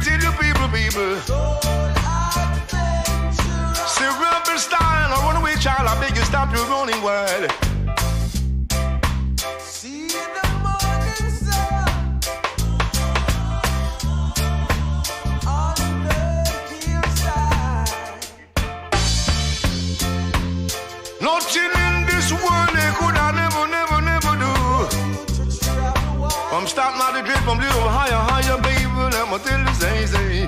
tell you people, people. Say rebel style, a runaway child, I beg you stop your running wild. Nothing in this world they could I never, never, never do. I'm starting out the drip, I'm little higher, higher, baby. Let me tell you, say, say.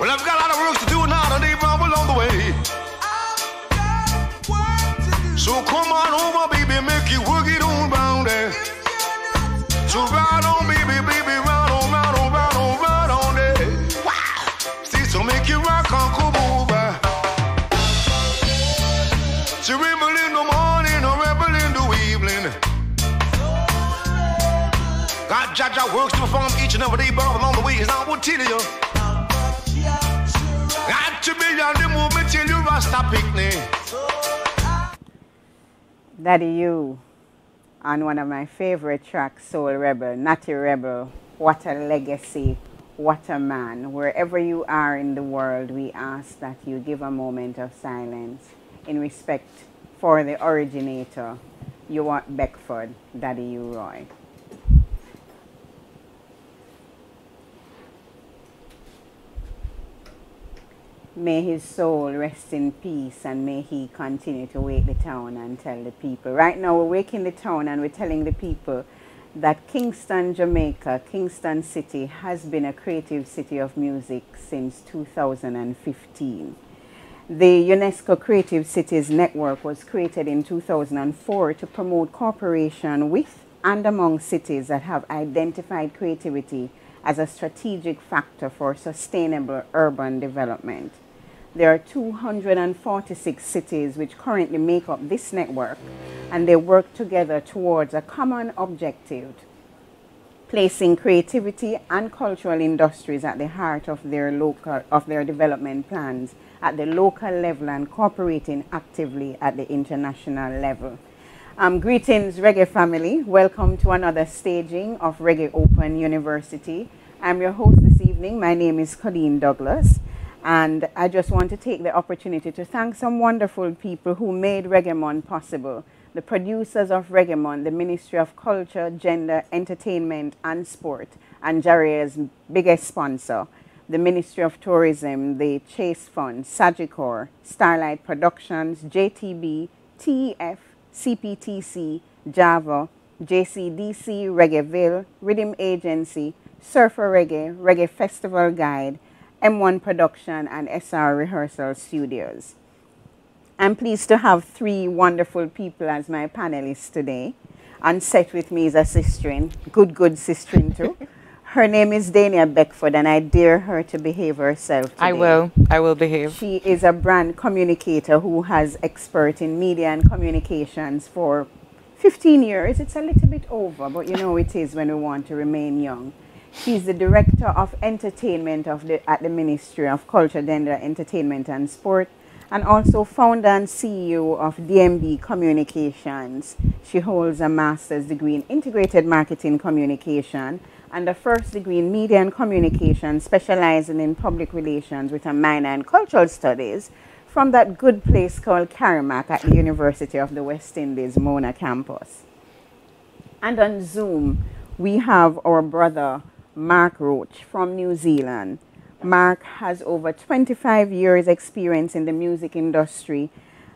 Well, I've got a lot of work to do now, they bump along the way. So come on over, baby, make you work it on round there. So Jaja works to perform each and every day, but along the way tell you. Got to be on the movement till you picnic. Daddy You on one of my favorite tracks, Soul Rebel, Natty Rebel, What a Legacy, What a Man. Wherever you are in the world, we ask that you give a moment of silence in respect for the originator, Ewart Beckford, Daddy U-Roy. May his soul rest in peace and may he continue to wake the town and tell the people. Right now, we're waking the town and we're telling the people that Kingston, Jamaica, Kingston City, has been a creative city of music since 2015. The UNESCO Creative Cities Network was created in 2004 to promote cooperation with and among cities that have identified creativity as a strategic factor for sustainable urban development. There are 246 cities which currently make up this network, and they work together towards a common objective, placing creativity and cultural industries at the heart of their local of their development plans at the local level and cooperating actively at the international level. Um, greetings, Reggae family. Welcome to another staging of Reggae Open University. I'm your host this evening. My name is Coleen Douglas. And I just want to take the opportunity to thank some wonderful people who made Reggae Month possible. The producers of Reggae Month, the Ministry of Culture, Gender, Entertainment and Sport, and JaRIA's biggest sponsor, the Ministry of Tourism, the Chase Fund, Sagicor, Starlight Productions, JTB, TEF, CPTC, Java, JCDC, Reggaeville, Rhythm Agency, Surfer Reggae, Reggae Festival Guide, M1 Production, and SR Rehearsal Studios. I'm pleased to have three wonderful people as my panelists today. On set with me is a sister, good, good sister in too. Her name is Dania Beckford, and I dare her to behave herself. Today. I will. I will behave. She is a brand communicator who has expert in media and communications for 15 years. It's a little bit over, but you know it is when we want to remain young. She's the Director of Entertainment of the, at the Ministry of Culture, Gender, Entertainment and Sport, and also founder and CEO of DMB Communications. She holds a master's degree in Integrated Marketing Communication and a first degree in Media and Communication, specializing in public relations with a minor in Cultural Studies from that good place called CARIMAC at the University of the West Indies, Mona campus. And on Zoom, we have our brother, Mark Roach from New Zealand. Mark has over 25 years experience in the music industry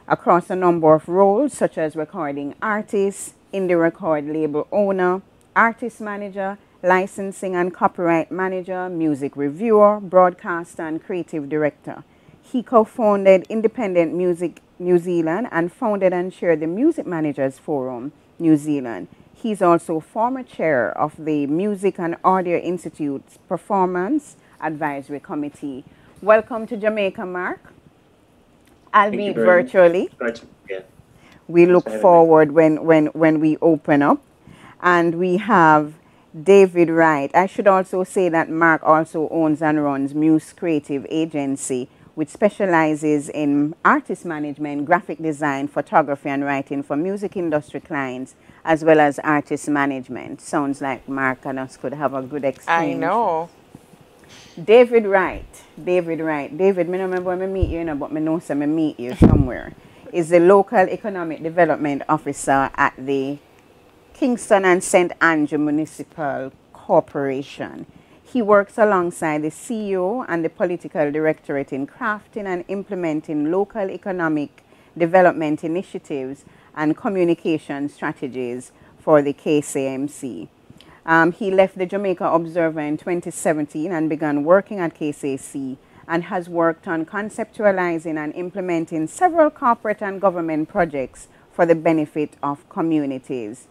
across a number of roles such as recording artist, indie record label owner, artist manager, licensing and copyright manager, music reviewer, broadcaster and creative director. He co-founded Independent Music New Zealand and founded and chaired the Music Managers Forum New Zealand. He's also former chair of the Music and Audio Institute's Performance Advisory Committee. Welcome to Jamaica, Mark. Albeit virtually. We look forward when, when, when we open up. And we have David Wright. I should also say that Mark also owns and runs Muse Creative Agency, which specializes in artist management, graphic design, photography, and writing for music industry clients, as well as artist management. Sounds like Mark and us could have a good exchange. I know. David Wright. David Wright. David, me remember when I meet you, you know, but me know some I meet you somewhere. Is the local economic development officer at the Kingston and St. Andrew Municipal Corporation. He works alongside the CEO and the political directorate in crafting and implementing local economic development initiatives and communication strategies for the KCMC. Um, he left the Jamaica Observer in 2017 and began working at KCC and has worked on conceptualizing and implementing several corporate and government projects for the benefit of communities.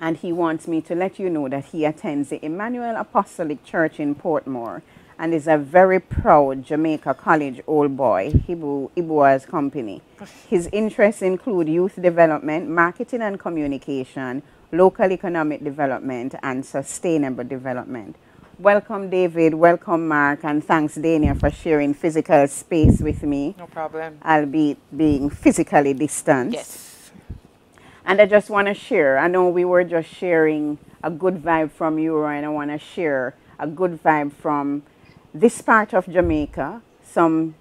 And he wants me to let you know that he attends the Emmanuel Apostolic Church in Portmore and is a very proud Jamaica College old boy, Ibo, Ibua's company. His interests include youth development, marketing and communication, local economic development, and sustainable development. Welcome, David. Welcome, Mark. And thanks, Dania, for sharing physical space with me. No problem. Albeit being physically distant. Yes. And I just want to share. I know we were just sharing a good vibe from you, and I want to share a good vibe from this part of Jamaica. Some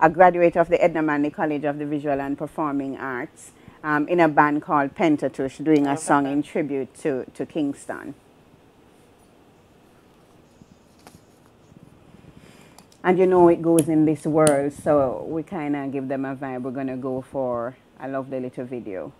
a graduate of the Edna Manley College of the Visual and Performing Arts um, in a band called Pentateuch doing a song in tribute to, to Kingston. And you know it goes in this world, so we kind of give them a vibe. We're going to go for a lovely little video.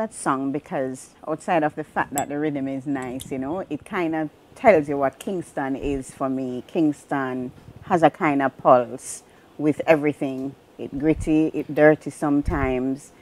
That song because outside of the fact that the rhythm is nice, you know, it kind of tells you what Kingston is for me. Kingston has a kind of pulse with everything. It gritty, it dirty sometimes,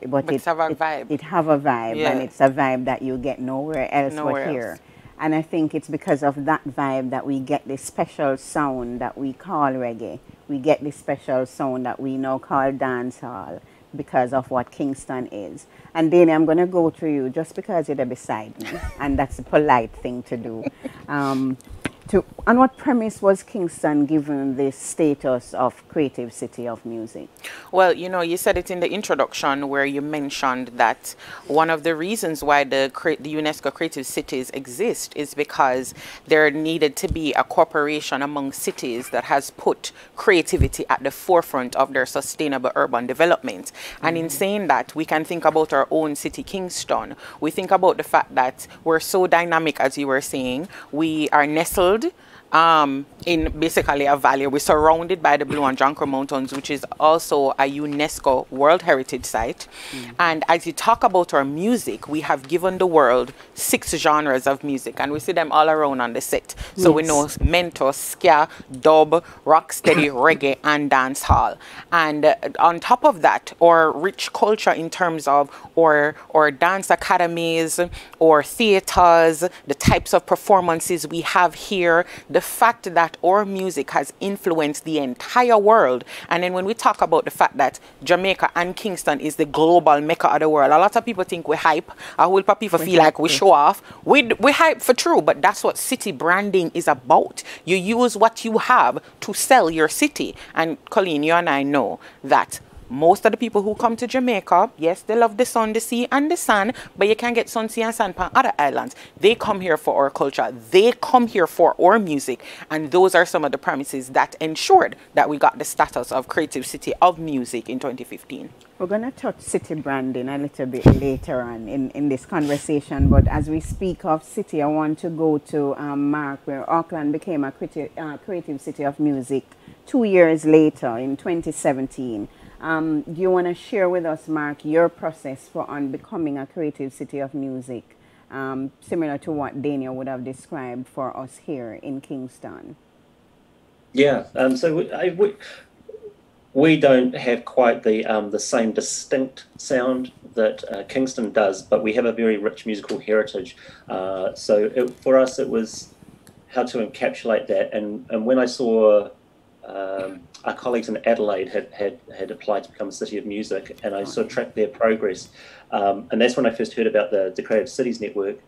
but, But it have a vibe. It have a vibe, and it's a vibe that you get nowhere else Nowhere but here. else. And I think it's because of that vibe that we get this special sound that we call reggae. We get this special sound that we now call dancehall because of what Kingston is. And Danny, I'm going to go to you just because you're beside me, and that's a polite thing to do. Um, to, on what premise was Kingston given the status of creative city of music? Well, you know, you said it in the introduction where you mentioned that one of the reasons why the, the UNESCO Creative Cities exist is because there needed to be a corporation among cities that has put creativity at the forefront of their sustainable urban development. Mm -hmm. And in mm-hmm. saying that, we can think about our own city, Kingston. We think about the fact that we're so dynamic, as you were saying. We are nestled world um, in basically a valley. We're surrounded by the Blue and John Mountains, which is also a UNESCO World Heritage Site. Mm. And as you talk about our music, we have given the world six genres of music, and we see them all around on the set. So yes. we know mento, ska, dub, rocksteady, reggae, and dance hall. And uh, on top of that, our rich culture in terms of our, our dance academies or theaters, the types of performances we have here, the the fact that our music has influenced the entire world. And then when we talk about the fact that Jamaica and Kingston is the global mecca of the world, a lot of people think we hype. A whole people feel like we show off. We, we hype for true, but that's what city branding is about. You use what you have to sell your city. And Coleen, you and I know that most of the people who come to Jamaica, yes, they love the sun, the sea, and the sand, but you can get sun, sea, and sand on other islands. They come here for our culture. They come here for our music. And those are some of the premises that ensured that we got the status of Creative City of Music in 2015. We're going to touch city branding a little bit later on in, in this conversation, but as we speak of city, I want to go to um, Mark, where Auckland became a creative, uh, creative city of music two years later in 2017. Um, do you want to share with us, Mark, your process for on becoming a creative city of music, um, similar to what Daniel would have described for us here in Kingston? Yeah, um, so we, I, we, we, don't have quite the um, the same distinct sound that uh, Kingston does, but we have a very rich musical heritage. Uh, so it, for us, it was how to encapsulate that. And, and when I saw um, our colleagues in Adelaide had, had, had applied to become a city of music, and I sort of tracked their progress. Um, and that's when I first heard about the, the Creative Cities Network.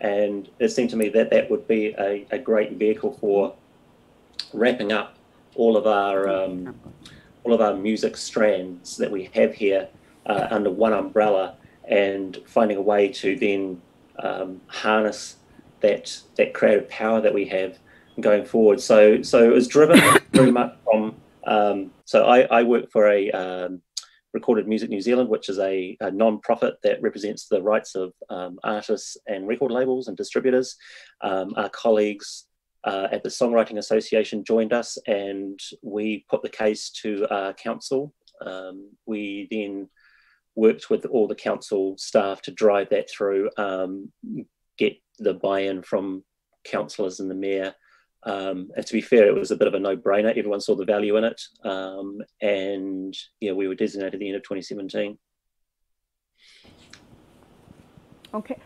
And it seemed to me that that would be a, a great vehicle for wrapping up all of our um, all of our music strands that we have here uh, under one umbrella, and finding a way to then um, harness that that creative power that we have going forward. So so it was driven very much from um, so I, I, work for a um, Recorded Music New Zealand, which is a, a non-profit that represents the rights of um, artists and record labels and distributors. Um, our colleagues uh, at the Songwriting Association joined us, and we put the case to council. Um, we then worked with all the council staff to drive that through, um, get the buy-in from councillors and the mayor um, and to be fair, it was a bit of a no-brainer. Everyone saw the value in it, um, and yeah, we were designated at the end of 2017. Okay,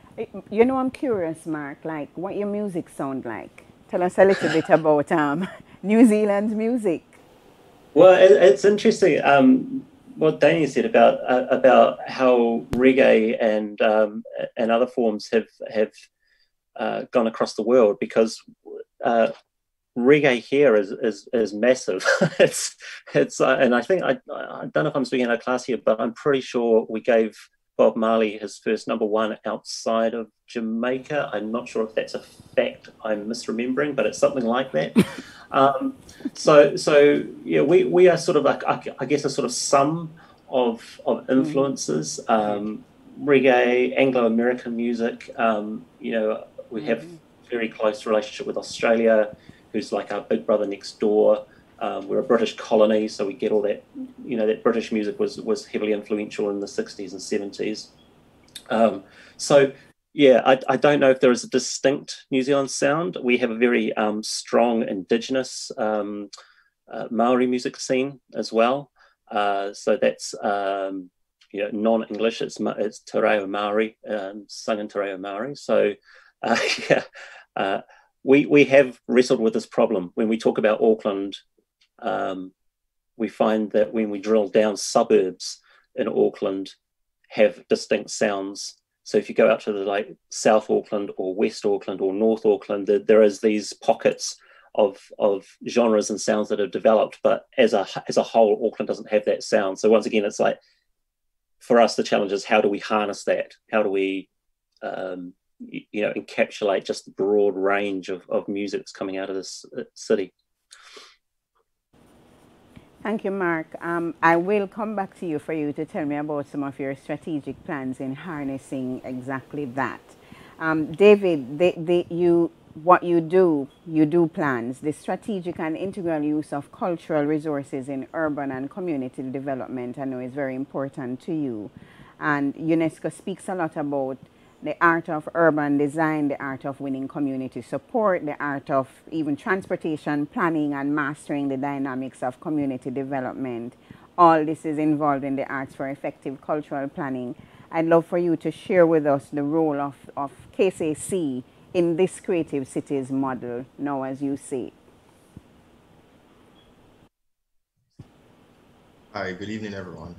you know, I'm curious, Mark. Like, what your music sound like? Tell us a little bit about um, New Zealand music. Well, it, it's interesting. Um, what Daniel said about uh, about how reggae and um, and other forms have have uh, gone across the world because uh, reggae here is is, is massive. it's it's uh, and I think I I don't know if I'm speaking out of class here, but I'm pretty sure we gave Bob Marley his first number one outside of Jamaica. I'm not sure if that's a fact I'm misremembering, but it's something like that. um, so so yeah, we we are sort of like I guess a sort of sum of of mm. influences. Um, reggae, Anglo American music. Um, you know, we have mm. very close relationship with Australia who's like our big brother next door. Um, we're a British colony, so we get all that. You know, that British music was was heavily influential in the '60s and '70s. Um, so, yeah, I, I, don't know if there is a distinct New Zealand sound. We have a very um, strong Indigenous um, uh, Maori music scene as well. Uh, so that's um, you know non-English. It's it's Te Reo Maori, um, sung in Te Reo Maori. So, uh, yeah. We we have wrestled with this problem when we talk about Auckland. Um, we find that when we drill down, suburbs in Auckland have distinct sounds. So if you go out to the like South Auckland or West Auckland or North Auckland, there, there is these pockets of of genres and sounds that have developed, but as a as a whole, Auckland doesn't have that sound. So once again, it's like for us, the challenge is how do we harness that? How do we um, you know encapsulate just the broad range of, of music that's coming out of this uh, city? Thank you, Mark. Um, I will come back to you for you to tell me about some of your strategic plans in harnessing exactly that. Um, David, they, they, you, what you do, you do plans, the strategic and integral use of cultural resources in urban and community development, I know is very important to you. And UNESCO speaks a lot about the art of urban design, the art of winning community support, the art of even transportation planning and mastering the dynamics of community development. All this is involved in the arts for effective cultural planning. I'd love for you to share with us the role of, of KCC in this creative cities model now as you see Hi, good evening everyone.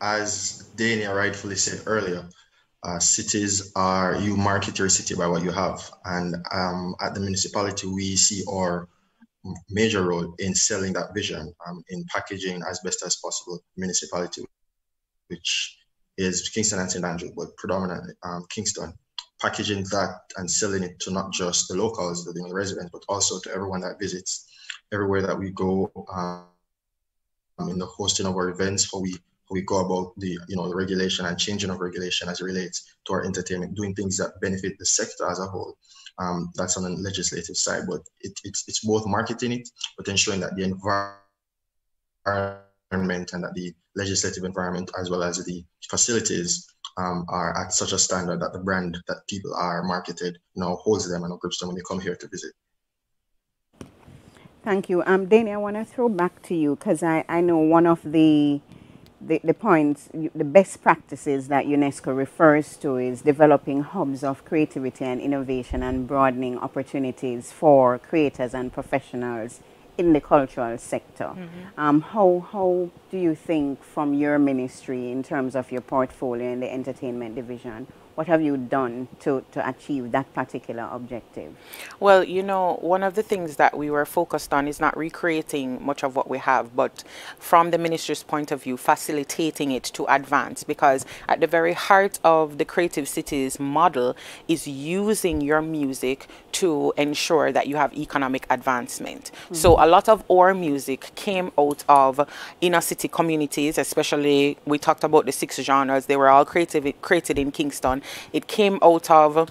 As Dania rightfully said earlier, uh, cities are you market your city by what you have. And um, at the municipality we see our major role in selling that vision um, in packaging as best as possible municipality which is kingston and st andrew but predominantly um, kingston. Packaging that and selling it to not just the locals the, residents but also to everyone that visits everywhere that we go um, in the hosting of our events how we we go about the you know the regulation and changing of regulation as it relates to our entertainment, doing things that benefit the sector as a whole. Um, that's on the legislative side, but it, it's it's both marketing it, but ensuring that the environment and that the legislative environment as well as the facilities um, are at such a standard that the brand that people are marketed you know holds them and grips them when they come here to visit. Thank you. Um, Danny, I want to throw back to you because I, I know one of the the, the points, the best practices that UNESCO refers to is developing hubs of creativity and innovation and broadening opportunities for creators and professionals in the cultural sector. Mm -hmm. um, how, how do you think from your ministry in terms of your portfolio in the entertainment division, what have you done to, to achieve that particular objective? Well, you know, one of the things that we were focused on is not recreating much of what we have, but from the ministry's point of view, facilitating it to advance. Because at the very heart of the Creative Cities model is using your music to ensure that you have economic advancement. Mm -hmm. So a lot of our music came out of inner city communities, especially we talked about the six genres. They were all creative, created in Kingston it came out of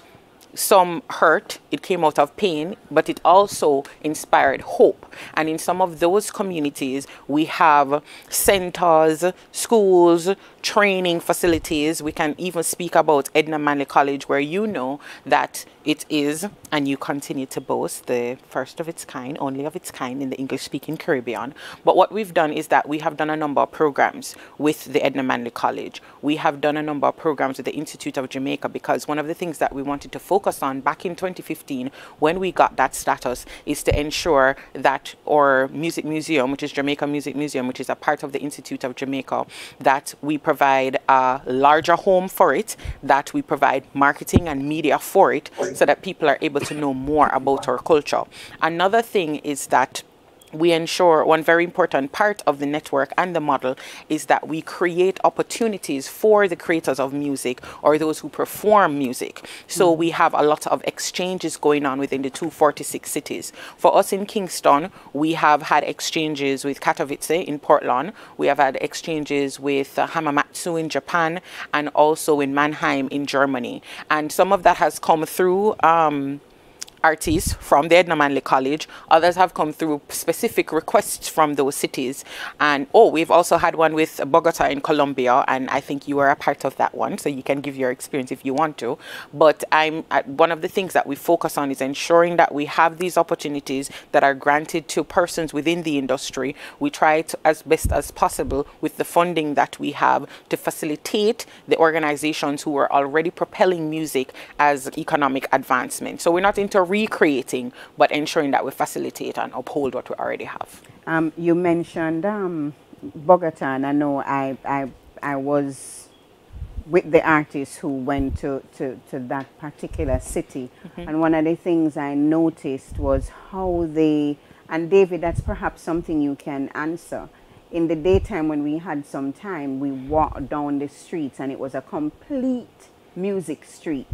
some hurt, it came out of pain, but it also inspired hope. And in some of those communities, we have centers, schools, training facilities. We can even speak about Edna Manley College, where you know that it is, and you continue to boast, the first of its kind, only of its kind in the English speaking Caribbean. But what we've done is that we have done a number of programs with the Edna Manley College. We have done a number of programs with the Institute of Jamaica because one of the things that we wanted to focus on back in 2015 when we got that status is to ensure that our music museum, which is Jamaica Music Museum, which is a part of the Institute of Jamaica, that we provide a larger home for it, that we provide marketing and media for it so that people are able to know more about our culture. Another thing is that we ensure one very important part of the network and the model is that we create opportunities for the creators of music or those who perform music. So mm. we have a lot of exchanges going on within the 246 cities. For us in Kingston, we have had exchanges with Katowice in Poland. We have had exchanges with uh, Hamamatsu in Japan and also in Mannheim in Germany. And some of that has come through um, artists from the Edna Manley College. Others have come through specific requests from those cities. And oh, we've also had one with Bogota in Colombia, and I think you were a part of that one, so you can give your experience if you want to. But I'm uh, one of the things that we focus on is ensuring that we have these opportunities that are granted to persons within the industry. We try to, as best as possible with the funding that we have to facilitate the organizations who are already propelling music as economic advancement. So we're not into recreating, but ensuring that we facilitate and uphold what we already have. Um, you mentioned um, Bogota, and I know I, I, I was with the artists who went to, to, to that particular city. Mm-hmm. And one of the things I noticed was how they, and David, that's perhaps something you can answer. In the daytime, when we had some time, we walked down the streets and it was a complete music street.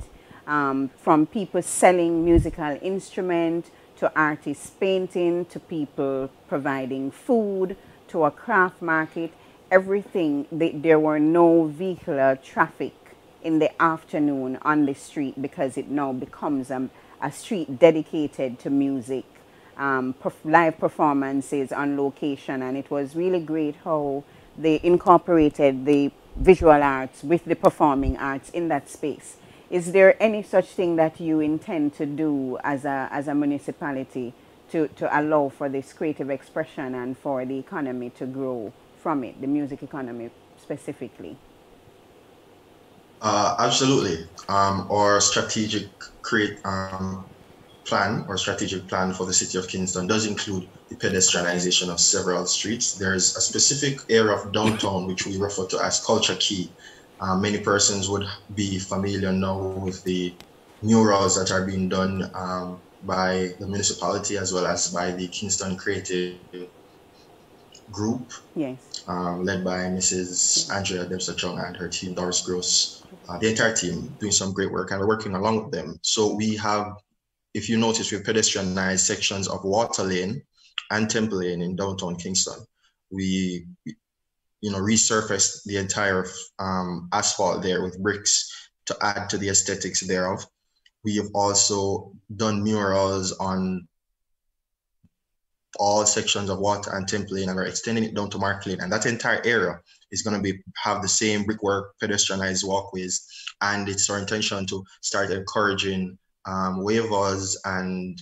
Um, from people selling musical instruments to artists painting to people providing food to a craft market everything, they, there were no vehicular traffic in the afternoon on the street because it now becomes um, a street dedicated to music, um, perf live performances on location. And it was really great how they incorporated the visual arts with the performing arts in that space. Is there any such thing that you intend to do as a, as a municipality to, to allow for this creative expression and for the economy to grow from it, the music economy specifically? Uh, absolutely. Um, our strategic create um, plan or strategic plan for the city of Kingston does include the pedestrianization of several streets. There's a specific area of downtown which we refer to as Culture Quay. Uh, many persons would be familiar now with the murals that are being done um, by the municipality as well as by the Kingston Creative group yes. um, led by Mrs. Andrea Dempster Chung and her team, Doris Gross, uh, the entire team doing some great work and we're working along with them. So we have, if you notice, we've pedestrianized sections of Water Lane and Temple Lane in downtown Kingston. We, you know, resurfaced the entire um, asphalt there with bricks to add to the aesthetics thereof. We have also done murals on all sections of water and Temple Lane and are extending it down to Mark Lane. And that entire area is going to be have the same brickwork, pedestrianized walkways. And it's our intention to start encouraging um, waivers and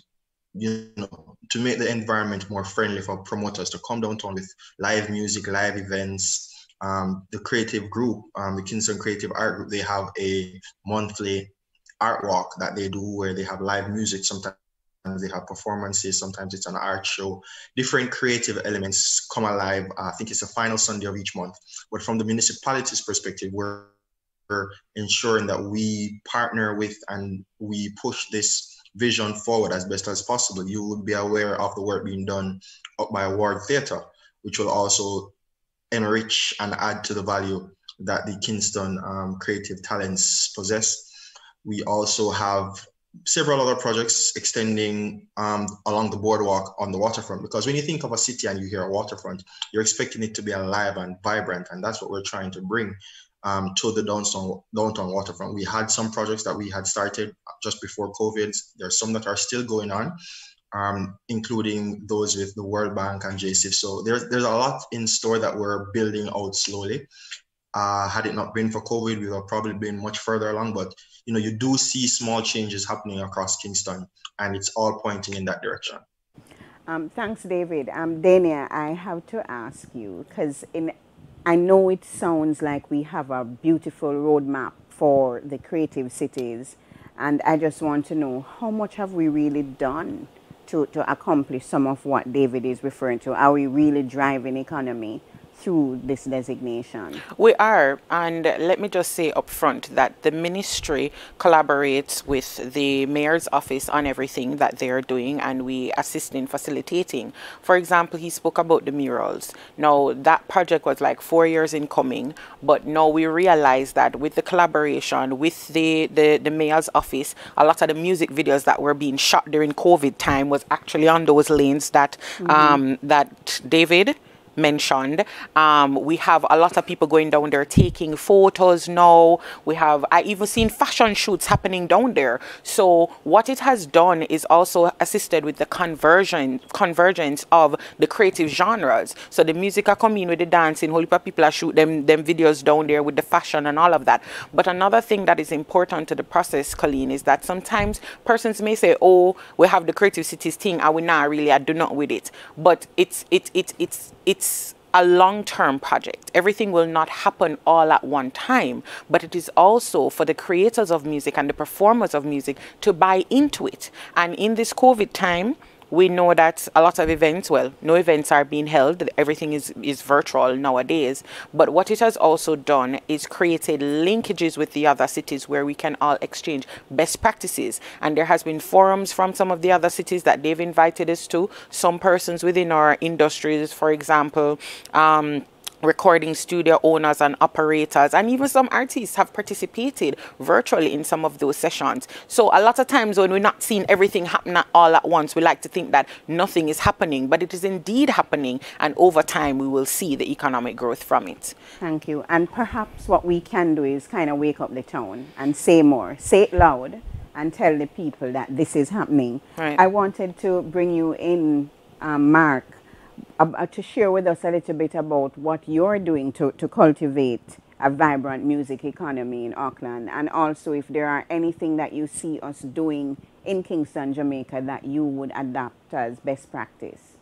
you know to make the environment more friendly for promoters to come downtown with live music, live events. Um, the creative group, um, the Kingston Creative Art Group, they have a monthly art walk that they do where they have live music sometimes they have performances, sometimes it's an art show. Different creative elements come alive. I think it's the final Sunday of each month. But from the municipality's perspective, we're, we're ensuring that we partner with and we push this vision forward as best as possible. You would be aware of the work being done by Ward Theatre, which will also enrich and add to the value that the Kingston um, creative talents possess. We also have several other projects extending um, along the boardwalk on the waterfront. Because when you think of a city and you hear a waterfront, you're expecting it to be alive and vibrant, and that's what we're trying to bring um, to the downtown downtown waterfront. We had some projects that we had started just before COVID. There's some that are still going on. Um, including those with the World Bank and JCIF. So there's there's a lot in store that we're building out slowly. Uh, had it not been for COVID, we would have probably been much further along. But you know, you do see small changes happening across Kingston, and it's all pointing in that direction. Um, thanks, David. Um, Dania, I have to ask you because in I know it sounds like we have a beautiful roadmap for the creative cities, and I just want to know how much have we really done to, to accomplish some of what David is referring to? Are we really driving economy? Through this designation? We are, and let me just say up front that the ministry collaborates with the mayor's office on everything that they are doing, and we assist in facilitating. For example, he spoke about the murals. Now, that project was like four years in coming, but now we realize that with the collaboration with the, the, the mayor's office, a lot of the music videos that were being shot during COVID time was actually on those lanes that mm -hmm. um, that David mentioned. Um, we have a lot of people going down there taking photos now. We have, I even seen fashion shoots happening down there. So what it has done is also assisted with the conversion, convergence of the creative genres. So the music are coming with the dancing, whole people are shoot them, them videos down there with the fashion and all of that. But another thing that is important to the process, Coleen, is that sometimes persons may say, oh, we have the creative cities thing, and we not really, I do not with it. But it's, it's, it's, it's, it's a long-term project. Everything will not happen all at one time, but it is also for the creators of music and the performers of music to buy into it. And in this COVID time, we know that a lot of events, well, no events are being held. Everything is, is virtual nowadays. But what it has also done is created linkages with the other cities where we can all exchange best practices. And there has been forums from some of the other cities that they've invited us to. Some persons within our industries, for example, um, recording studio owners and operators and even some artists have participated virtually in some of those sessions. So a lot of times when we're not seeing everything happen all at once we like to think that nothing is happening but it is indeed happening and over time we will see the economic growth from it. Thank you. And perhaps what we can do is kind of wake up the town and say more say it loud and tell the people that this is happening. Right. i wanted to bring you in um, mark uh, to share with us a little bit about what you're doing to, to cultivate a vibrant music economy in Auckland, and also if there are anything that you see us doing in Kingston, Jamaica, that you would adapt as best practice.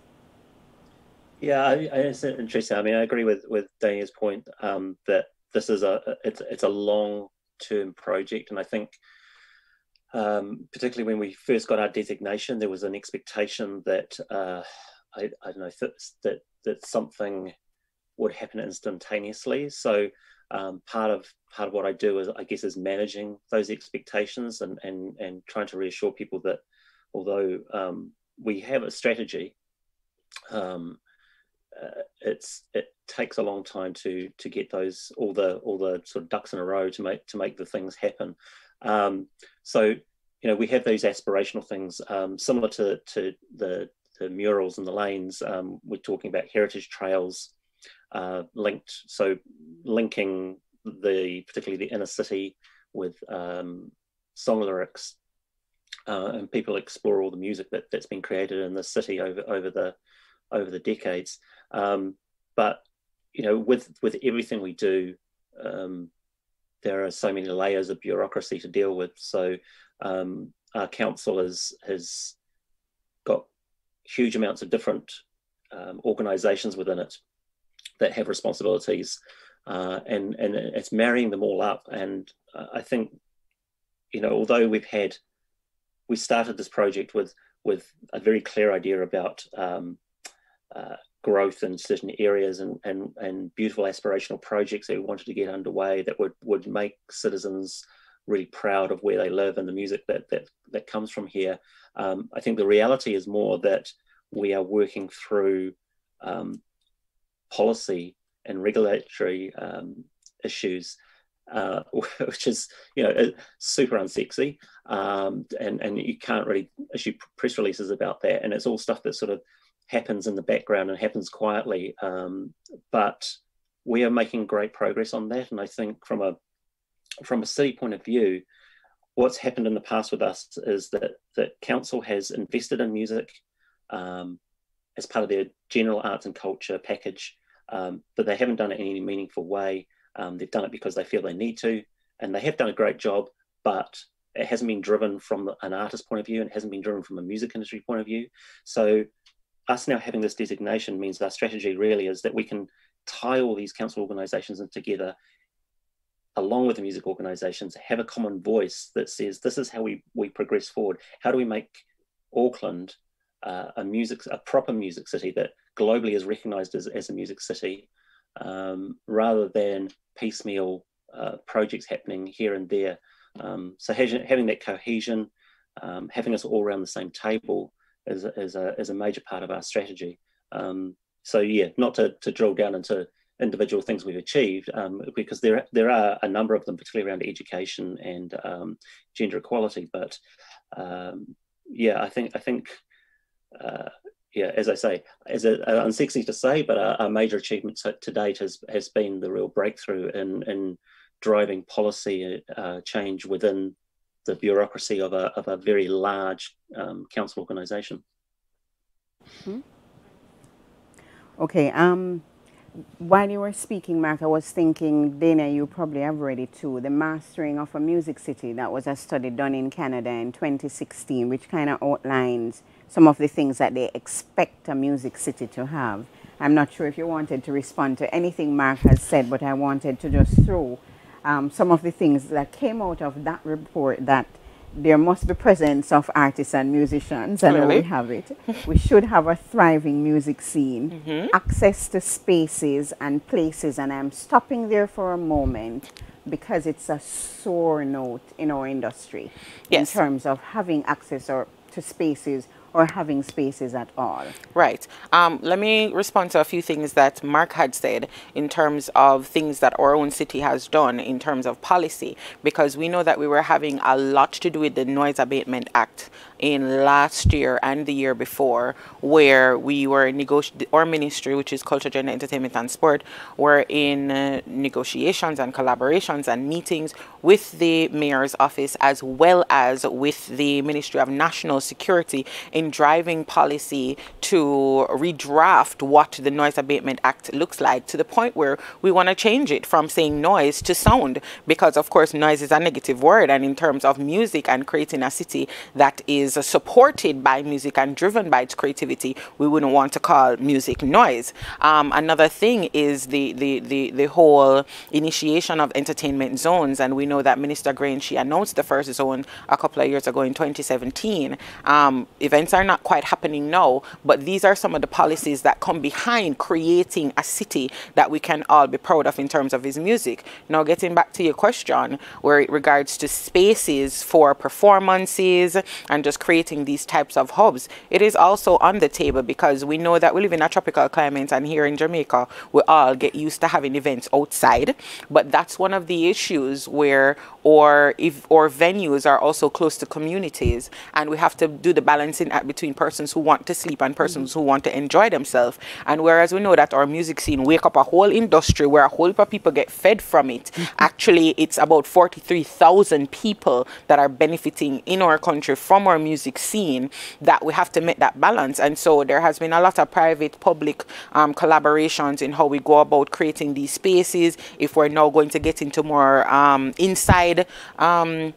Yeah, I, I, it's interesting. I mean, I agree with with Daniel's point um, that this is a it's it's a long term project, and I think. Um, particularly when we first got our designation, there was an expectation that uh, I, I don't know that, that that something would happen instantaneously. So um, part of part of what I do is I guess is managing those expectations and and and trying to reassure people that although um, we have a strategy, um, uh, it's it takes a long time to to get those all the all the sort of ducks in a row to make to make the things happen. Um, so you know we have those aspirational things um, similar to to the the murals and the lanes, um, we're talking about heritage trails uh, linked, so linking the particularly the inner city with um, song lyrics, uh, and people explore all the music that, that's been created in the city over over the over the decades. Um, but you know, with with everything we do, um, there are so many layers of bureaucracy to deal with. So um, our council has has huge amounts of different um, organizations within it that have responsibilities uh, and and it's marrying them all up. And uh, i think you know although we've had we started this project with with a very clear idea about um, uh, growth in certain areas and, and and beautiful aspirational projects that we wanted to get underway that would would make citizens really proud of where they live and the music that that that comes from here. Um, I think the reality is more that we are working through um, policy and regulatory um, issues, uh, which is you know super unsexy, um, and and you can't really issue press releases about that, and it's all stuff that sort of happens in the background and happens quietly, um, but we are making great progress on that, and I think from a from a city point of view, what's happened in the past with us is that that council has invested in music um, as part of their general arts and culture package, um, but they haven't done it in any meaningful way. Um, they've done it because they feel they need to, and they have done a great job, but it hasn't been driven from an artist point of view and hasn't been driven from a music industry point of view. So, us now having this designation means our strategy really is that we can tie all these council organizations together along with the music organizations, have a common voice that says this is how we, we progress forward. How do we make Auckland uh, a music, a proper music city that globally is recognized as, as a music city, um, rather than piecemeal uh, projects happening here and there. Um, so having, having that cohesion, um, having us all around the same table is, is, a, is a major part of our strategy. Um, so yeah, not to, to drill down into individual things we've achieved, um, because there there are a number of them, particularly around education and um, gender equality. But um, yeah, I think I think uh, yeah, as I say, as a, a, unsexy to say, but our, a major achievement to, to, date has has been the real breakthrough in in driving policy uh, change within the bureaucracy of a of a very large um, council organisation. Hmm. Okay. Um, while you were speaking, Mark, I was thinking, Dana, you probably have read it too. The Mastering of a Music City, that was a study done in Canada in 2016, which kind of outlines some of the things that they expect a music city to have. I'm not sure if you wanted to respond to anything Mark has said, but I wanted to just throw um, some of the things that came out of that report that there must be presence of artists and musicians, and Really? we have it. we should have a thriving music scene, Mm-hmm. access to spaces and places, and I'm stopping there for a moment because it's a sore note in our industry Yes. in terms of having access or to spaces or having spaces at all. Right. Um, let me respond to a few things that Mark had said in terms of things that our own city has done in terms of policy, because we know that we were having a lot to do with the Noise Abatement Act in last year and the year before, where we were negotiating, our ministry, which is Culture, Gender, Entertainment and Sport, were in uh, negotiations and collaborations and meetings with the mayor's office as well as with the Ministry of National Security in driving policy to redraft what the Noise Abatement Act looks like to the point where we want to change it from saying noise to sound. Because of course noise is a negative word and in terms of music and creating a city that is supported by music and driven by its creativity we wouldn't want to call music noise. Um, another thing is the, the, the, the whole initiation of entertainment zones and we know that Minister Grange she announced the first zone a couple of years ago in 2017 um, events are not quite happening now but these are some of the policies that come behind creating a city that we can all be proud of in terms of his music. Now getting back to your question where it regards to spaces for performances and just creating these types of hubs it is also on the table because we know that we live in a tropical climate and here in Jamaica we all get used to having events outside. But that's one of the issues where or if or venues are also close to communities and we have to do the balancing act between persons who want to sleep and persons who want to enjoy themselves. And whereas we know that our music scene wake up a whole industry where a whole heap of people get fed from it actually it's about 43,000 people that are benefiting in our country from our music scene that we have to make that balance. And so there has been a lot of private public um, collaborations in how we go about creating these spaces. If we're now going to get into more um, inside um,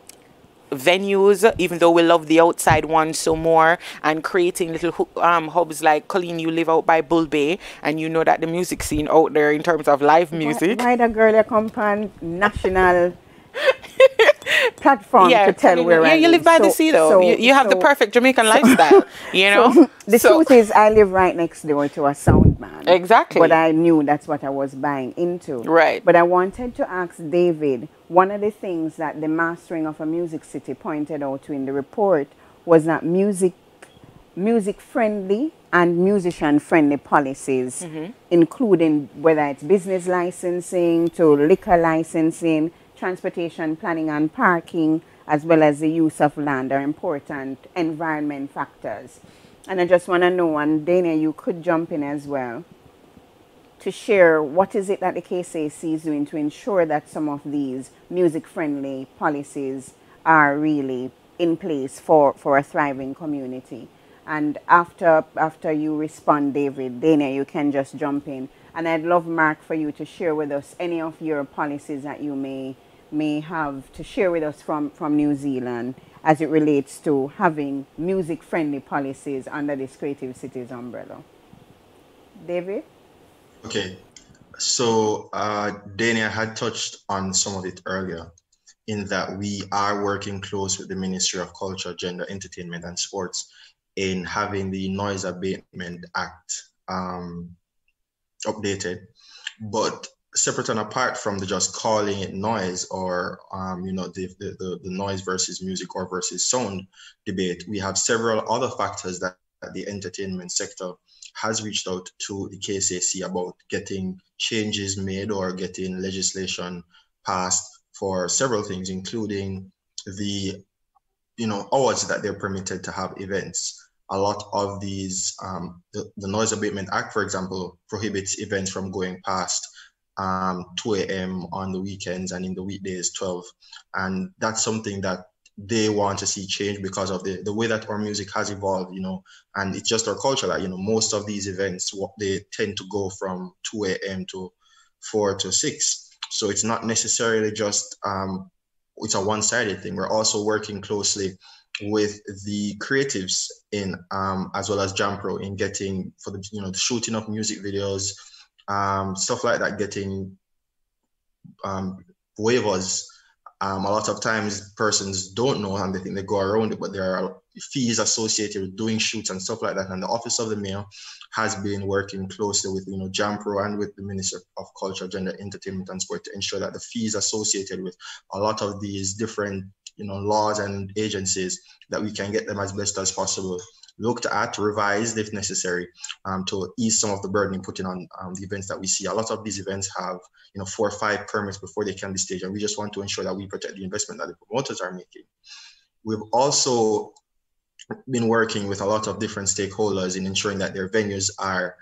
venues, even though we love the outside ones so more, and creating little um, hubs like Coleen, you live out by Bull Bay, and you know that the music scene out there in terms of live music. Why, why the girl you come on national platform to tell where you- I yeah, you live by the sea though. so- you, you have the perfect Jamaican lifestyle, you know. So, the So- truth is, I live right next door to a sound man. Exactly. But I knew that's what I was buying into. Right. But I wanted to ask David one of the things that the Mastering of a Music City pointed out to in the report was that music music friendly and musician friendly policies, mm-hmm. including whether it's business licensing to liquor licensing, transportation planning and parking, as well as the use of land are important environment factors. And I just want to know, and Dania, you could jump in as well to share what is it that the KCAC is doing to ensure that some of these music-friendly policies are really in place for, for a thriving community. And after after you respond, David, Dania, you can just jump in. And I'd love Mark for you to share with us any of your policies that you may may have to share with us from, from New Zealand as it relates to having music-friendly policies under this Creative Cities umbrella. David? Okay, so uh, had touched on some of it earlier, in that we are working close with the Ministry of Culture, Gender, Entertainment, and Sports in having the Noise Abatement Act um, updated. But separate and apart from the just calling it noise or um, you know the, the, the, noise versus music or versus sound debate, we have several other factors that that the entertainment sector has reached out to the KCAC about getting changes made or getting legislation passed for several things, including the you know hours that they're permitted to have events. A lot of these, um, the, the Noise Abatement Act, for example, prohibits events from going past um, 2 a.m. on the weekends and in the weekdays 12. And that's something that they want to see change because of the, the way that our music has evolved, you know, and it's just our culture that, you know, most of these events, what they tend to go from 2 a.m. to 4 to 6. So it's not necessarily just, um, it's a one-sided thing. We're also working closely with the creatives in, um, as well as Jampro in getting for the, you know, the shooting of music videos, um, stuff like that, getting um, waivers Um, a lot of times persons don't know and they think they go around it, but there are fees associated with doing shoots and stuff like that. And the Office of the Mayor has been working closely with, you know, JAMPRO and with the Minister of Culture, Gender, Entertainment and Sport to ensure that the fees associated with a lot of these different, you know, laws and agencies that we can get them as best as possible looked at, revised if necessary, um, to ease some of the burden in putting on um, the events that we see. A lot of these events have, you know, four or five permits before they can be staged, and we just want to ensure that we protect the investment that the promoters are making. We've also been working with a lot of different stakeholders in ensuring that their venues are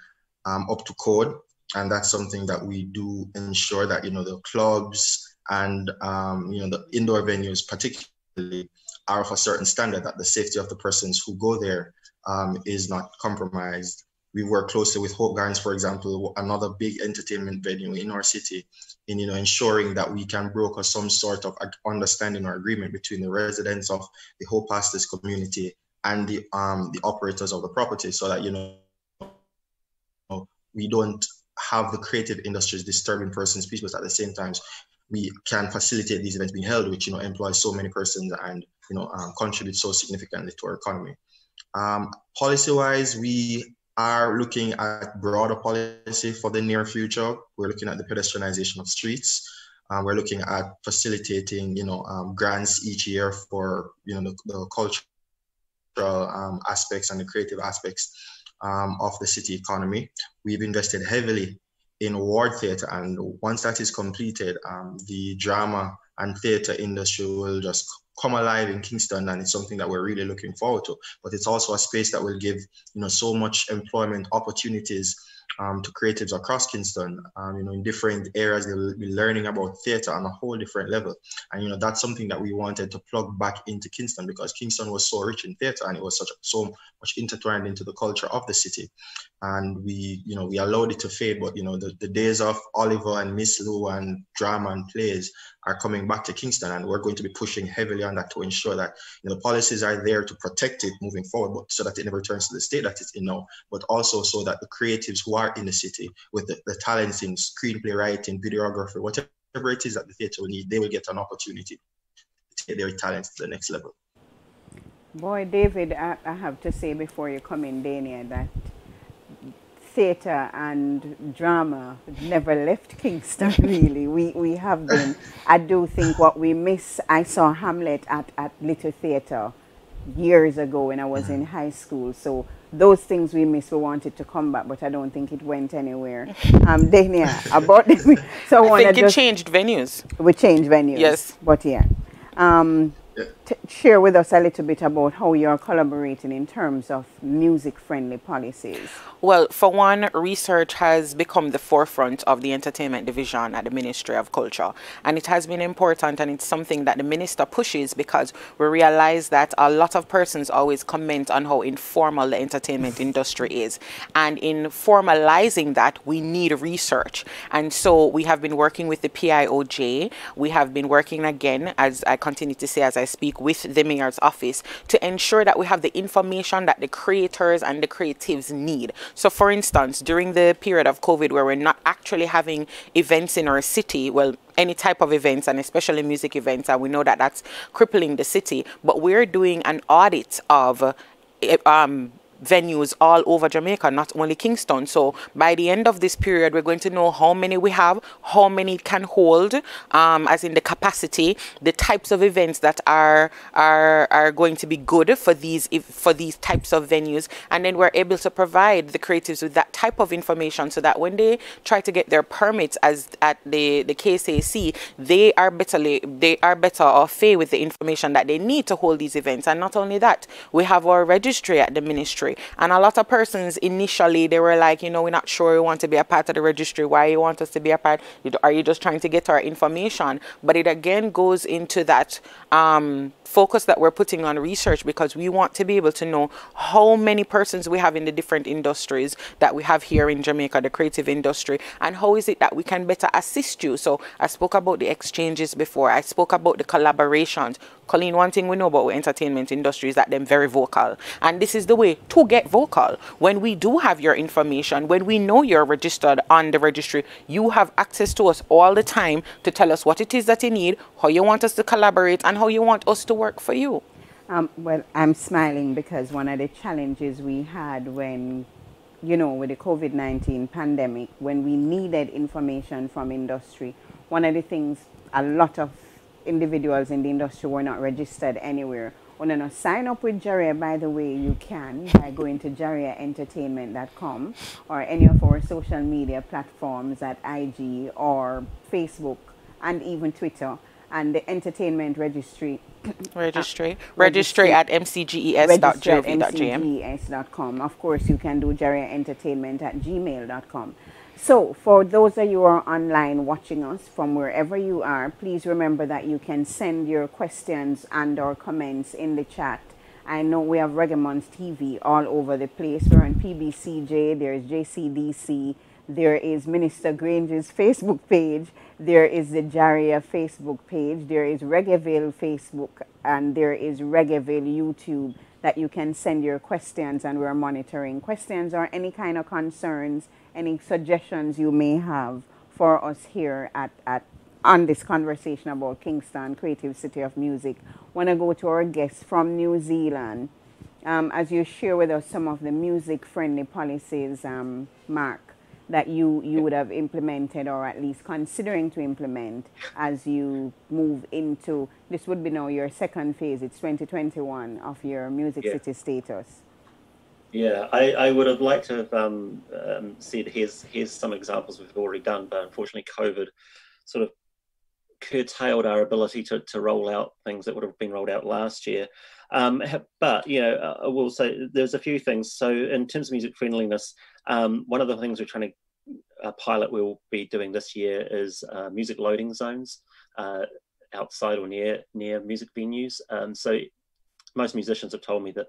um, up to code. And that's something that we do ensure that, you know, the clubs and, um, you know, the indoor venues particularly are of a certain standard that the safety of the persons who go there um, is not compromised. We work closely with Hope Gardens, for example, another big entertainment venue in our city, in you know ensuring that we can broker some sort of understanding or agreement between the residents of the Hope Pastures community and the um the operators of the property so that you know we don't have the creative industries disturbing persons peace but at the same time we can facilitate these events being held which you know employs so many persons and you know um, contribute so significantly to our economy um, policy wise we are looking at broader policy for the near future we're looking at the pedestrianization of streets um, we're looking at facilitating, you know, um, grants each year for, you know, the, the culture um, aspects and the creative aspects um, of the city economy. We've invested heavily in ward theatre, and once that is completed, um, the drama and theatre industry will just come alive in Kingston, and it's something that we're really looking forward to. But it's also a space that will give you know so much employment opportunities um, to creatives across Kingston. Um, you know, in different areas, they'll be learning about theatre on a whole different level. And you know, that's something that we wanted to plug back into Kingston because Kingston was so rich in theatre and it was such so much intertwined into the culture of the city. And we, you know, we allowed it to fade. But you know, the, the days of Oliver and Miss Lou and drama and plays are coming back to Kingston, and we're going to be pushing heavily on that to ensure that you know, the policies are there to protect it moving forward, but so that it never returns to the state that it's in now, but also so that the creatives who are in the city with the, the talents in screenplay writing, videography, whatever it is that the theatre will need, they will get an opportunity to take their talents to the next level. Boy, David, I, I have to say before you come in, Dania, that theatre and drama never left Kingston, really. We, we have been. I do think what we miss, I saw Hamlet at, at Little Theatre years ago when I was in mm-hmm. high school. So those things we miss, we wanted to come back, but I don't think it went anywhere. Um, Dania, about them. So I, I think it changed venues. We changed venues. Yes. But yeah. Um, share with us a little bit about how you're collaborating in terms of music friendly policies. Well, for one, research has become the forefront of the entertainment division at the Ministry of Culture. And it has been important and it's something that the minister pushes because we realize that a lot of persons always comment on how informal the entertainment industry is. And in formalizing that, we need research. And so we have been working with the PIOJ. We have been working again, as I continue to say as I speak, with the mayor's office to ensure that we have the information that the creators and the creatives need. So for instance, during the period of COVID where we're not actually having events in our city, well, any type of events and especially music events, and we know that that's crippling the city, but we're doing an audit of eh, um, venues all over Jamaica, not only Kingston. So by the end of this period, we're going to know how many we have, how many can hold, um, as in the capacity, the types of events that are are are going to be good for these for these types of venues, and then we're able to provide the creatives with that type of information so that when they try to get their permits as at the the KSAC, they are better they are better off with the information that they need to hold these events. And not only that, we have our registry at the ministry registry. And a lot of persons initially they were like, you know, we're not sure we want to be a part of the registry. Why you want us to be a part? Are you just trying to get our information? But it again goes into that um, focus that we're putting on research because we want to be able to know how many persons we have in the different industries that we have here in Jamaica, the creative industry, and how is it that we can better assist you. So I spoke about the exchanges before. I spoke about the collaborations. Coleen, one thing we know about the entertainment industry is that they're very vocal. And this is the way to get vocal. When we do have your information, when we know you're registered on the registry, you have access to us all the time to tell us what it is that you need, how you want us to collaborate, and how you want us to work for you. Um, well, I'm smiling because one of the challenges we had when, you know, with the COVID 19 pandemic, when we needed information from industry, one of the things a lot of individuals in the industry were not registered anywhere. When you sign up with JaRIA, by the way, you can by going to jariaentertainment.com or any of our social media platforms at IG or Facebook and even Twitter and the entertainment registry. Registry. Uh, registry at mcges.gov.jm. Of course, you can do JaRIA Entertainment at gmail.com. So, for those of you who are online watching us from wherever you are, please remember that you can send your questions and or comments in the chat. I know we have Reggae TV all over the place. We're on PBCJ, there's JCDC, there is Minister Grange's Facebook page, there is the JaRIA Facebook page, there is Reggaeville Facebook, and there is Reggaeville YouTube that you can send your questions and we're monitoring questions or any kind of concerns any suggestions you may have for us here at, at on this conversation about Kingston, Creative City of Music. Want to go to our guests from New Zealand. Um, as you share with us some of the music-friendly policies, um, Mark, that you, you would have implemented or at least considering to implement as you move into, this would be now your second phase, it's 2021 of your Music yeah. City status. Yeah, I, I would have liked to have um, um, said here's here's some examples we've already done, but unfortunately, COVID sort of curtailed our ability to, to roll out things that would have been rolled out last year. Um, but you know, I will say there's a few things. So in terms of music friendliness, um, one of the things we're trying to uh, pilot we'll be doing this year is uh, music loading zones uh, outside or near near music venues. Um, so most musicians have told me that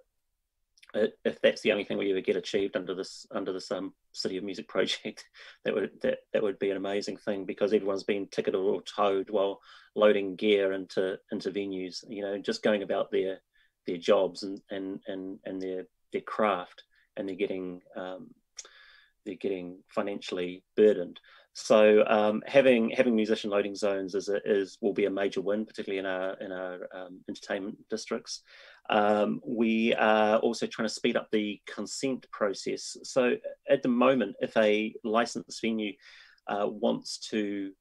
if that's the only thing we ever get achieved under this under this um, City of Music project, that would that, that would be an amazing thing because everyone's been ticketed or towed while loading gear into into venues. You know, just going about their their jobs and and and, and their their craft, and they're getting um, they're getting financially burdened. So um, having having musician loading zones is, a, is will be a major win, particularly in our in our um, entertainment districts. Um, we are also trying to speed up the consent process. So at the moment, if a licensed venue uh, wants to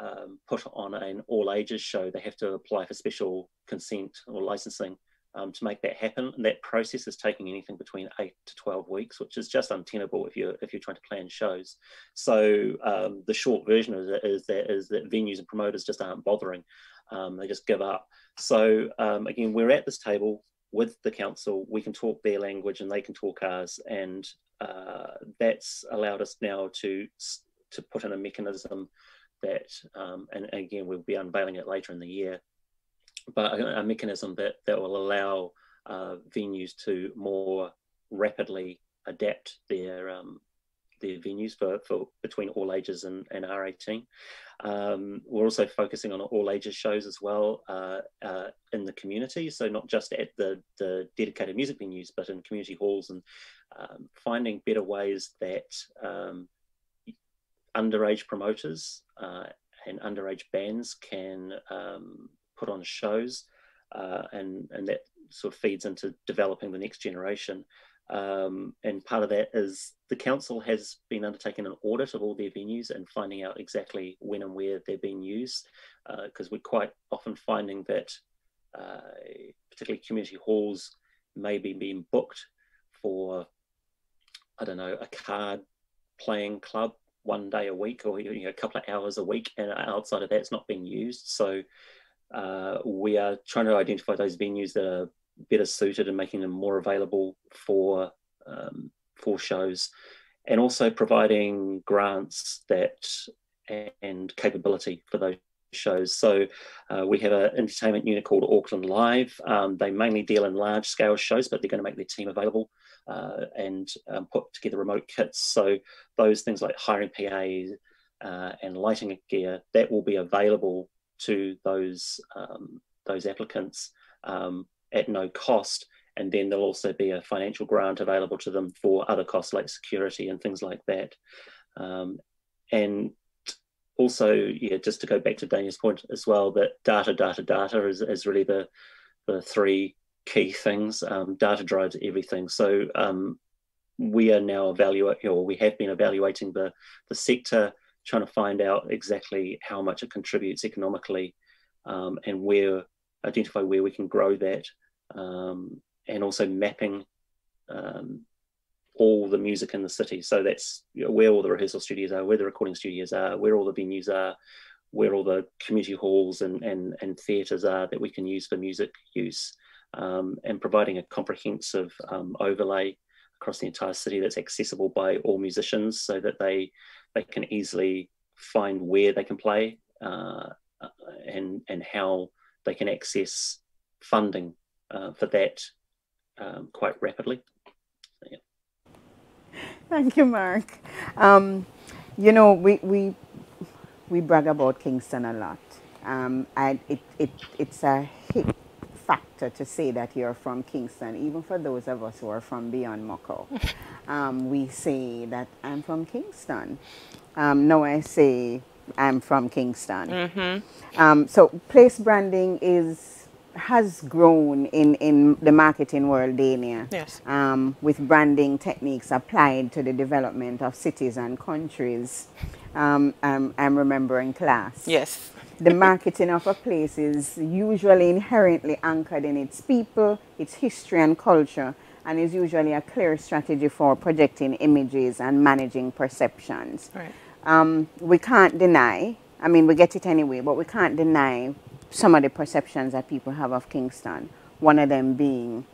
um, put on an all ages show, they have to apply for special consent or licensing um, to make that happen. And that process is taking anything between eight to 12 weeks, which is just untenable if you're, if you're trying to plan shows. So um, the short version of it is that, is that venues and promoters just aren't bothering. Um, they just give up. So um, again, we're at this table with the council. We can talk their language and they can talk ours. And uh, that's allowed us now to, to put in a mechanism that, um, and again, we'll be unveiling it later in the year, but a, a mechanism that, that will allow uh, venues to more rapidly adapt their um, their venues for, for between all ages and, and R18. Um, we're also focusing on all ages shows as well uh, uh, in the community, so not just at the, the dedicated music venues, but in community halls and um, finding better ways that um, underage promoters uh, and underage bands can um, put on shows, uh, and and that sort of feeds into developing the next generation. Um, and part of that is the council has been undertaking an audit of all their venues and finding out exactly when and where they're being used, because uh, we're quite often finding that, uh, particularly community halls, may be being booked for, I don't know, a card playing club one day a week or you know, a couple of hours a week, and outside of that, it's not being used. So uh, we are trying to identify those venues that are better suited and making them more available for um, for shows, and also providing grants that and capability for those shows. So uh, we have an entertainment unit called Auckland Live. Um, they mainly deal in large scale shows, but they're going to make their team available uh, and um, put together remote kits. So those things like hiring PAs uh, and lighting gear that will be available to those um, those applicants um, at no cost. And then there'll also be a financial grant available to them for other costs like security and things like that. Um, and also, yeah, just to go back to Daniel's point as well, that data, data, data is, is really the the three key things. Um, data drives everything. So um, we are now evaluating, or we have been evaluating the the sector, trying to find out exactly how much it contributes economically, um, and where identify where we can grow that, um, and also mapping um, all the music in the city. So that's you know, where all the rehearsal studios are, where the recording studios are, where all the venues are, where all the community halls and, and, and theatres are that we can use for music use, um, and providing a comprehensive um, overlay across the entire city that's accessible by all musicians so that they they can easily find where they can play uh, and and how they can access funding uh, for that um, quite rapidly. Thank you, Mark. Um, you know, we, we, we brag about Kingston a lot. Um, and it, it, it's a hit factor to say that you're from Kingston, even for those of us who are from beyond Mocho. Um, we say that I'm from Kingston. Um, no, I say I'm from Kingston. Mm-hmm. Um, so place branding is has grown in, in the marketing world, Dania. Yes. Um, with branding techniques applied to the development of cities and countries. Um, I'm, I'm remembering class. Yes. The marketing of a place is usually inherently anchored in its people, its history and culture, and is usually a clear strategy for projecting images and managing perceptions. Right. Um, we can't deny, I mean, we get it anyway, but we can't deny some of the perceptions that people have of Kingston. One of them being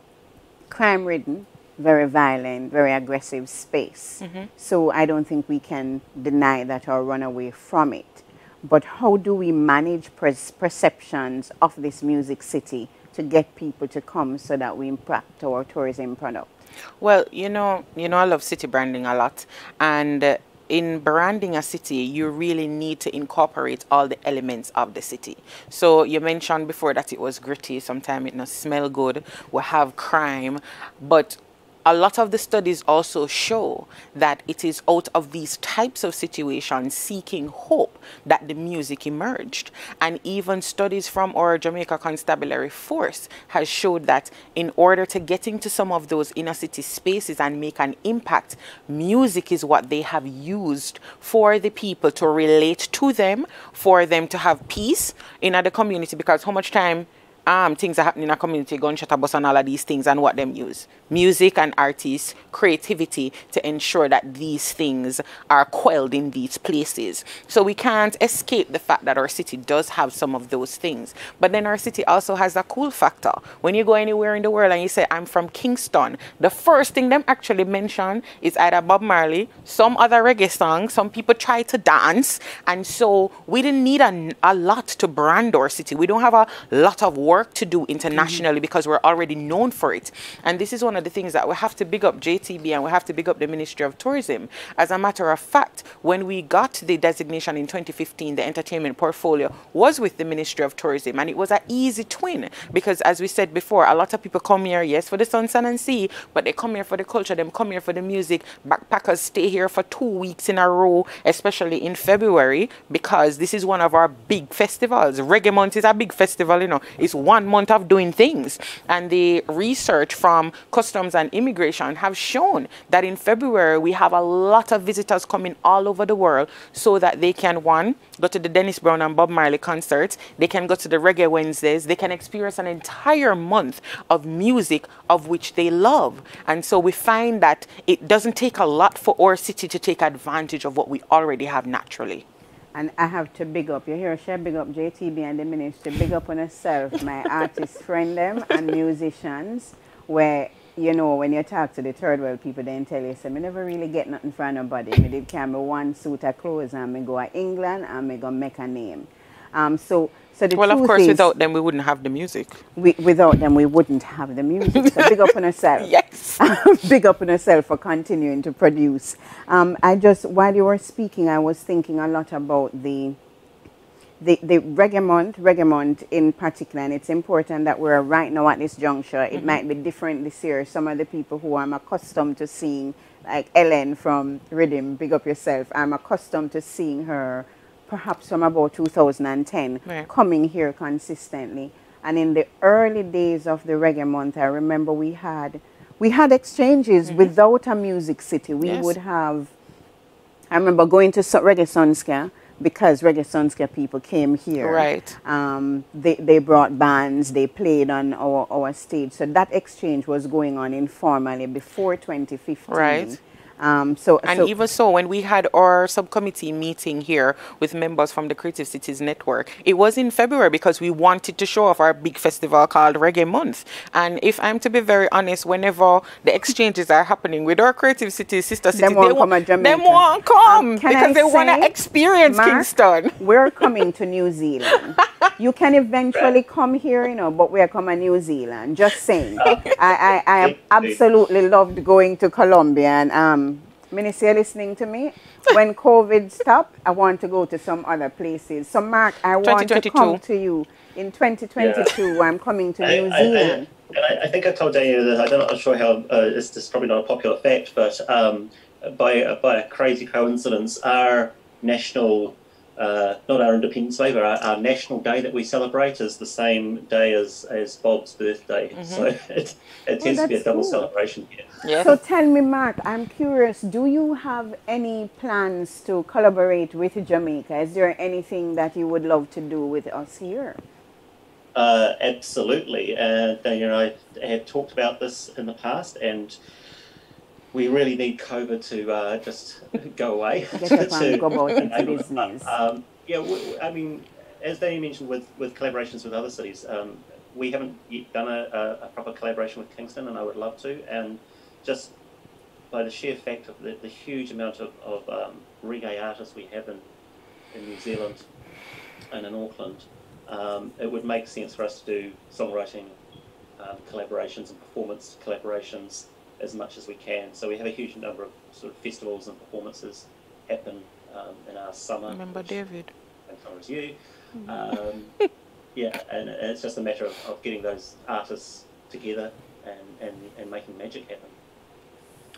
crime ridden, very violent, very aggressive space. Mm-hmm. So I don't think we can deny that or run away from it. But how do we manage perceptions of this music city to get people to come so that we impact our tourism product? Well, you know, you know, I love city branding a lot, and uh, in branding a city, you really need to incorporate all the elements of the city. So you mentioned before that it was gritty, sometimes it not smell good, we have crime, but a lot of the studies also show that it is out of these types of situations seeking hope that the music emerged. And even studies from our Jamaica Constabulary Force has showed that in order to get into some of those inner city spaces and make an impact, music is what they have used for the people to relate to them, for them to have peace in the community because how much time um, things are happening in a community, gunshot bus and all of these things and what them use. Music and artists, creativity to ensure that these things are quelled in these places. So we can't escape the fact that our city does have some of those things. But then our city also has a cool factor. When you go anywhere in the world and you say, I'm from Kingston, the first thing them actually mention is either Bob Marley, some other reggae song, some people try to dance. And so we didn't need a, a lot to brand our city. We don't have a lot of work work to do internationally mm-hmm. because we're already known for it. And this is one of the things that we have to big up JTB and we have to big up the Ministry of Tourism. As a matter of fact, when we got the designation in 2015, the entertainment portfolio was with the Ministry of Tourism and it was an easy twin because as we said before, a lot of people come here, yes, for the sun, sun and sea, but they come here for the culture, they come here for the music. Backpackers stay here for two weeks in a row, especially in February, because this is one of our big festivals. Reggae Month is a big festival, you know. It's one month of doing things. And the research from Customs and Immigration have shown that in February we have a lot of visitors coming all over the world so that they can, one, go to the Dennis Brown and Bob Marley concerts, they can go to the Reggae Wednesdays, they can experience an entire month of music of which they love. And so we find that it doesn't take a lot for our city to take advantage of what we already have naturally. And I have to big up, you hear she big up JTB and the ministry, big up on herself, my artist friend them and musicians, where, you know, when you talk to the third world people, they tell you, so I never really get nothing from nobody. I did carry one suit of clothes and I go to England and I go make a name. Um, so so the well, of course, without them, we wouldn't have the music. we, without them, we wouldn't have the music. So big up on yourself. Yes. big up on yourself for continuing to produce. Um, I just, while you were speaking, I was thinking a lot about the the, the reggae month, reggae month in particular, and it's important that we're right now at this juncture. It might be different this year. Some of the people who I'm accustomed to seeing, like Ellen from Rhythm, big up yourself, I'm accustomed to seeing her perhaps from about 2010 Right. coming here consistently. And in the early days of the reggae month, I remember we had we had exchanges without a music city. We Yes. would have I remember going to Reggae Sun Ska because Reggae Sun Ska people came here. Right. Um, they, they brought bands, they played on our, our stage. So that exchange was going on informally before 2015. Right. Um, so, And so even so, when we had our subcommittee meeting here with members from the Creative Cities Network, it was in February because we wanted to show off our big festival called Reggae Month. And if I'm to be very honest, whenever the exchanges are happening with our Creative Cities sister cities, they come won't, at Jamaica. them won't come Um, because I they want to experience Mark, Kingston. We're coming to New Zealand. You can eventually come here, you know, but we're coming to New Zealand. Just saying. I, I, I absolutely loved going to Colombia and um Minister, listening to me? When COVID stop, I want to go to some other places. So Mark, I want to come to you in 2022. I'm coming to New I, I, Zealand. I, and I, I think I told Daniel that I'm not sure how uh, this, this is probably not a popular fact, but um, by uh, by a crazy coincidence, our national uh, not our Independence Day, but our, our national day that we celebrate is the same day as, as Bob's birthday. So it, it tends to be a double cool. celebration here. Yes. So tell me, Mark, I'm curious, do you have any plans to collaborate with Jamaica? Is there anything that you would love to do with us here? Uh, absolutely. And uh, you know, I have talked about this in the past, and we really need COVID to uh, just go away. Get to go about its enable it. business. Um, yeah, I mean, as Danny mentioned, with, with collaborations with other cities, um, we haven't yet done a, a, a proper collaboration with Kingston, and I would love to. And just by the sheer fact of the, the huge amount of, of um, reggae artists we have in, in New Zealand and in Auckland, um, it would make sense for us to do songwriting um, collaborations and performance collaborations as much as we can. So we have a huge number of sort of festivals and performances happen um, in our summer. Remember David? and so is you. Um, yeah, and, and it's just a matter of, of getting those artists together and, and, and making magic happen.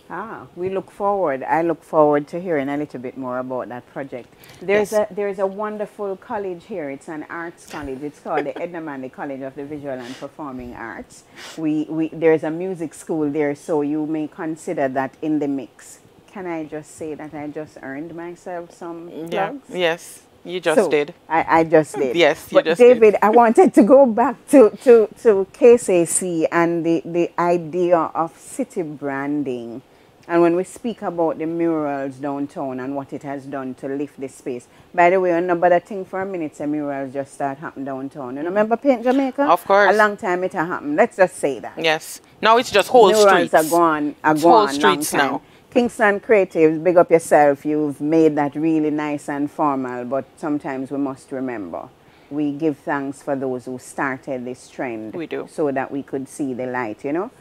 Ah, we look forward. I look forward to hearing a little bit more about that project. There's Yes. a there's a wonderful college here. It's an arts college. It's called the Edna Manley College of the Visual and Performing Arts. We, we there's a music school there, so you may consider that in the mix. Can I just say that I just earned myself some Yeah. Yes. You just So, did. I, I just did. Yes, you but just did. David, I wanted to go back to, to, to KCC and the, the idea of city branding. And when we speak about the murals downtown and what it has done to lift the space. By the way, another thing for a minute, the murals just start happening downtown. You remember Paint Jamaica? Of course. A long time it happened. Let's just say that. Yes. Now it's just whole Murals streets. are gone, are It's whole gone streets now. Kingston Creatives, big up yourself. You've made that really nice and formal, but sometimes we must remember. We give thanks for those who started this trend. We do. So that we could see the light, you know.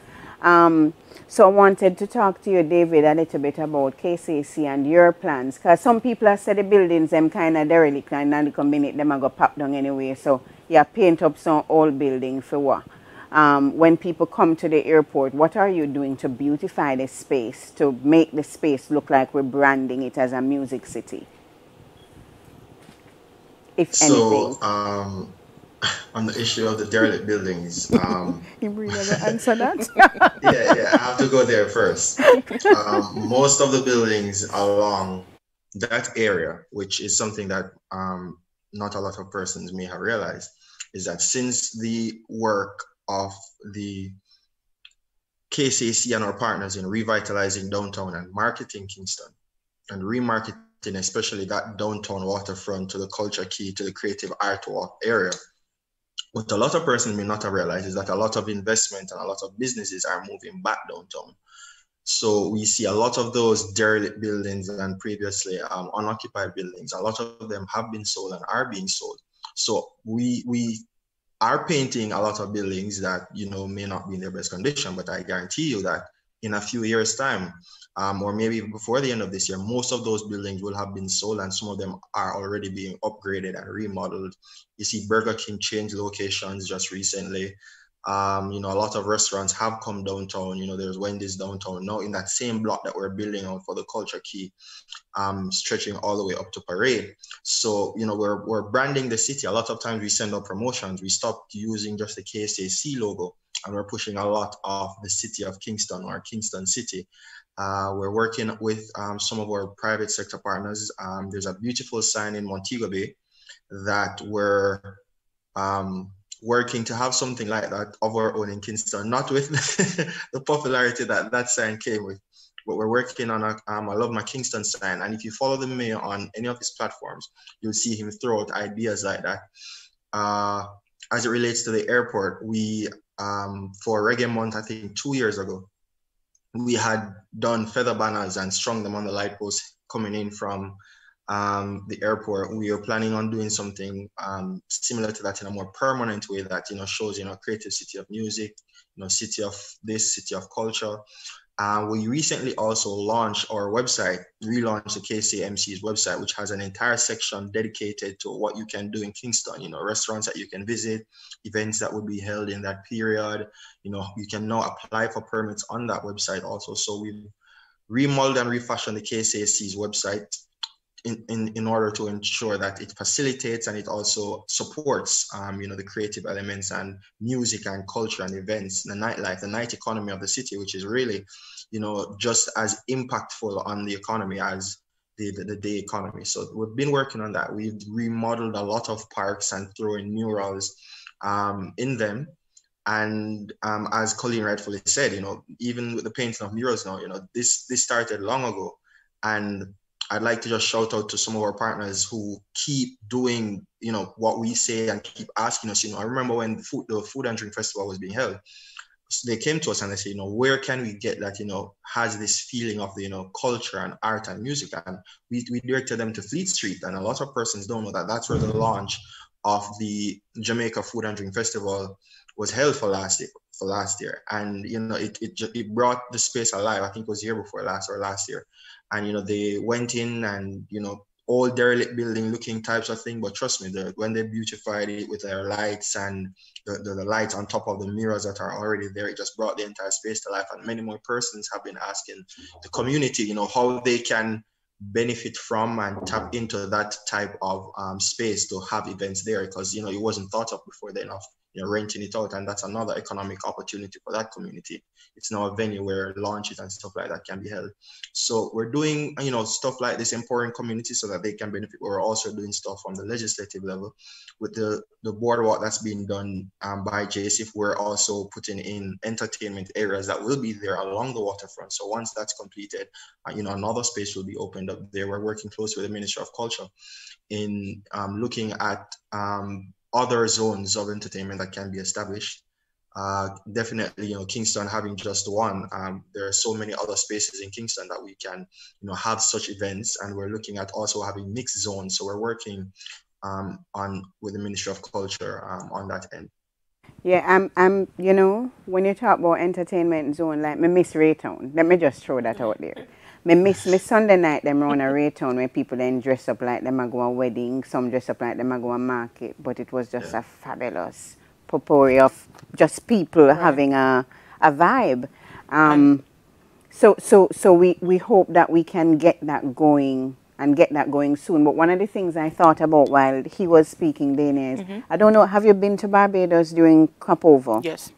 Um, so I wanted to talk to you, David, a little bit about KCC and your plans. Because some people have said the buildings, them kind of derelict, and in a minute, them going to pop down anyway. So you paint up some old building for what? um, when people come to the airport, what are you doing to beautify the space, to make the space look like we're branding it as a music city? If So, anything. um, on the issue of the derelict buildings, um, You really answer that? yeah, yeah, I have to go there first. Um, most of the buildings along that area, which is something that um, not a lot of persons may have realized, is that since the work of the KCC and our partners in revitalizing downtown and marketing Kingston and remarketing, especially that downtown waterfront to the culture key to the creative art walk area, what a lot of persons may not have realized is that a lot of investment and a lot of businesses are moving back downtown. So we see a lot of those derelict buildings and previously um, unoccupied buildings. A lot of them have been sold and are being sold. So we we are painting a lot of buildings that you know may not be in their best condition, but I guarantee you that in a few years' time, um, or maybe before the end of this year, most of those buildings will have been sold, and some of them are already being upgraded and remodeled. You see, Burger King changed locations just recently. Um, you know, a lot of restaurants have come downtown. You know, there's Wendy's downtown now in that same block that we're building out for the Culture Key, um, stretching all the way up to Parade. So, you know, we're we're branding the city. A lot of times we send out promotions. We stopped using just the KSAC logo, and we're pushing a lot of the city of Kingston or Kingston City. Uh, we're working with um, some of our private sector partners. Um, there's a beautiful sign in Montego Bay that we're um, working to have something like that of our own in Kingston, not with the popularity that that sign came with, but we're working on a um, I love my Kingston sign. And if you follow the mayor on any of his platforms, you'll see him throw out ideas like that. Uh, as it relates to the airport, we um, for Reggae Month, I think two years ago, we had done feather banners and strung them on the light post coming in from um, the airport. We are planning on doing something um, similar to that in a more permanent way that you know shows you know creative city of music, you know city of this, city of culture. Uh, we recently also launched our website, relaunched the KCMC's website, which has an entire section dedicated to what you can do in Kingston. You know, restaurants that you can visit, events that will be held in that period. You know, you can now apply for permits on that website also. So we've remodeled and refashioned the KCAC's website in, in, in order to ensure that it facilitates and it also supports, um, you know, the creative elements and music and culture and events, the nightlife, the night economy of the city, which is really, you know, just as impactful on the economy as the, the, the day economy. So we've been working on that. We've remodeled a lot of parks and throwing murals um, in them. And um, as Coleen rightfully said, you know, even with the painting of murals now, you know, this this started long ago, and I'd like to just shout out to some of our partners who keep doing, you know, what we say and keep asking us. You know, I remember when the food, the food and drink festival was being held, they came to us and they said, you know, where can we get that, you know, has this feeling of the, you know, culture and art and music? And we, we directed them to Fleet Street. And a lot of persons don't know that that's where the launch of the Jamaica Food and Drink Festival was held for last year. For last year, and you know, it, it it brought the space alive. I think it was year before last or last year, and you know they went in and you know all derelict building looking types of thing. But trust me the, when they beautified it with their lights and the, the, the, lights on top of the mirrors that are already there it just brought the entire space to life. And many more persons have been asking the community you know how they can benefit from and tap into that type of um, space to have events there. Because you know it wasn't thought of before then of you know, renting it out. And that's another economic opportunity for that community. It's now a venue where launches and stuff like that can be held. So we're doing, you know, stuff like this, empowering communities so that they can benefit. We're also doing stuff on the legislative level with the, the boardwalk that's being done um, by JSIF. We're also putting in entertainment areas that will be there along the waterfront. So once that's completed, uh, you know, another space will be opened up there. We're working closely with the Ministry of Culture in um, looking at um, other zones of entertainment that can be established. Uh, definitely, you know, Kingston having just one, um, there are so many other spaces in Kingston that we can, you know, have such events. And we're looking at also having mixed zones. So we're working um, on with the Ministry of Culture um, on that end. Yeah, I'm, I'm, you know, when you talk about entertainment zone, like me miss Rae Town, let me just throw that out there. Me miss me Sunday night them run a Rae Town where people then dress up like them a go a wedding, some dress up like them a go a market, but it was just yeah. a fabulous potpourri of just people right. having a a vibe. Um, so so so we, we hope that we can get that going and get that going soon. But one of the things I thought about while he was speaking, Dania, is mm -hmm. I don't know, have you been to Barbados during Crop Over? Yes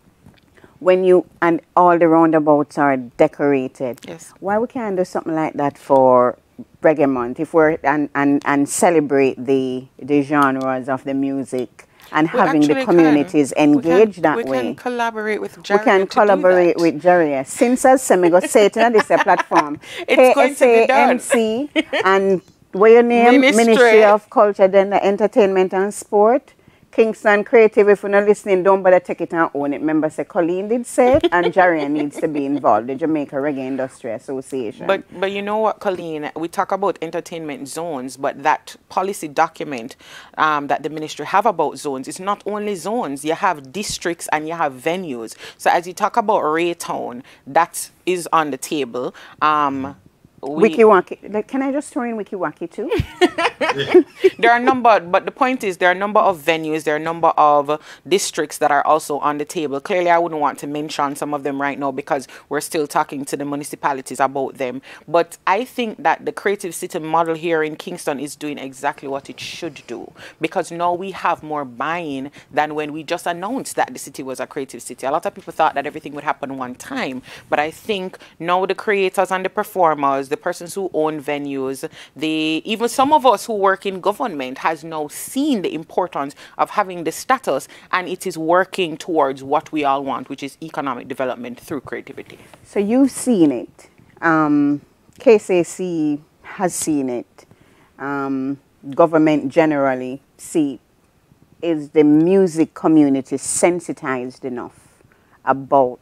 when you and all the roundabouts are decorated. Yes. Why we can't do something like that for Reggae Month if we're and, and, and celebrate the the genres of the music and we having the communities can. engaged can, that we way. We can collaborate with JaRIA. We can collaborate with JaRIA. Since as Semigo say it on this uh, platform. it's going to be done. MC and what your name? Ministry. Ministry of Culture, then the Entertainment and Sport Kingston Creative, if you're not listening, don't bother take it and own it. Remember, say Coleen did say it, and Jarian needs to be involved, the Jamaica Reggae Industry Association. But but you know what, Coleen, we talk about entertainment zones, but that policy document um, that the ministry have about zones is not only zones. You have districts and you have venues. So as you talk about Rae Town, that is on the table. Um, we, Wiki Like, can I just throw in Wickie Wackie too? there are a number, but the point is there are a number of venues, there are a number of districts that are also on the table. Clearly, I wouldn't want to mention some of them right now because we're still talking to the municipalities about them. But I think that the creative city model here in Kingston is doing exactly what it should do because now we have more buying than when we just announced that the city was a creative city. A lot of people thought that everything would happen one time, but I think now the creators and the performers the persons who own venues, the even some of us who work in government has now seen the importance of having the status and it is working towards what we all want, which is economic development through creativity. So you've seen it. Um, KCC has seen it. Um, government generally see is the music community sensitized enough about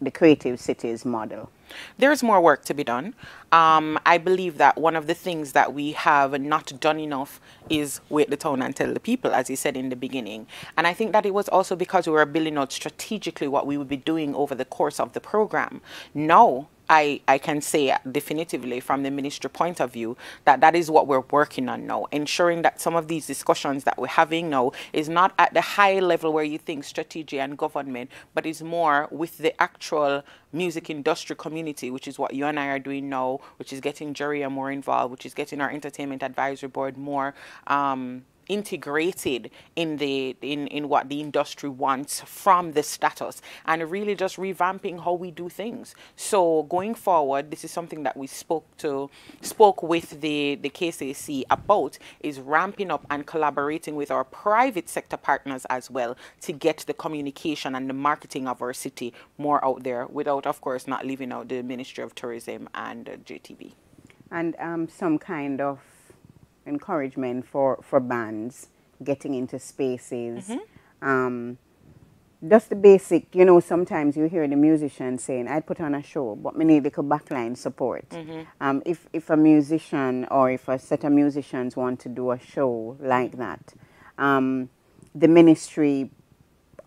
the creative cities model? There's more work to be done. Um, I believe that one of the things that we have not done enough is wait the town and tell the people, as you said in the beginning. And I think that it was also because we were building out strategically what we would be doing over the course of the program. Now, I, I can say definitively from the ministry point of view that that is what we're working on now, ensuring that some of these discussions that we're having now is not at the high level where you think strategy and government, but is more with the actual music industry community, which is what you and I are doing now, which is getting JaRIA more involved, which is getting our entertainment advisory board more um, integrated in the in in what the industry wants from the status and really just revamping how we do things. So going forward this is something that we spoke to spoke with the the KCC about is ramping up and collaborating with our private sector partners as well to get the communication and the marketing of our city more out there without of course not leaving out the Ministry of Tourism and JTB and um, some kind of encouragement for, for bands getting into spaces. Mm-hmm. Um, just the basic, you know, sometimes you hear the musician saying, I put on a show, but we need little backline support. Mm-hmm. Um, if, if a musician or if a set of musicians want to do a show like that, um, the ministry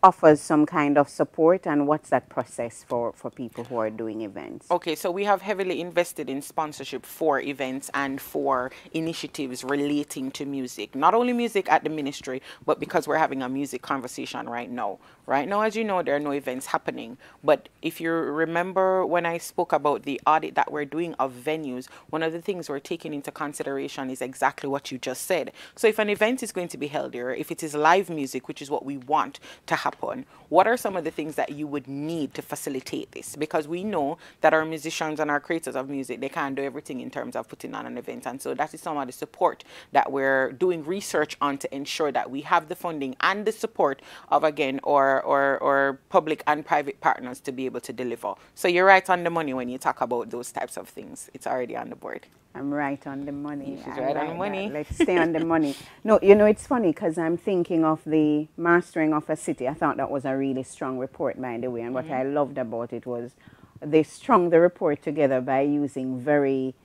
offers some kind of support and what's that process for, for people who are doing events? Okay, so we have heavily invested in sponsorship for events and for initiatives relating to music. Not only music at the ministry, but because we're having a music conversation right now. Right now, as you know, there are no events happening. But if you remember when I spoke about the audit that we're doing of venues, one of the things we're taking into consideration is exactly what you just said. So if an event is going to be held here, if it is live music, which is what we want to happen, what are some of the things that you would need to facilitate this? Because we know that our musicians and our creators of music, they can't do everything in terms of putting on an event. And so that is some of the support that we're doing research on to ensure that we have the funding and the support of, again, or, or, or public and private partners to be able to deliver. So you're right on the money when you talk about those types of things. It's already on the board. I'm right on the money. She's right, right on the money. Let's stay on the money. No, you know, it's funny because I'm thinking of the mastering of a city. I thought that was a really strong report, by the way. And what mm-hmm. I loved about it was they strung the report together by using very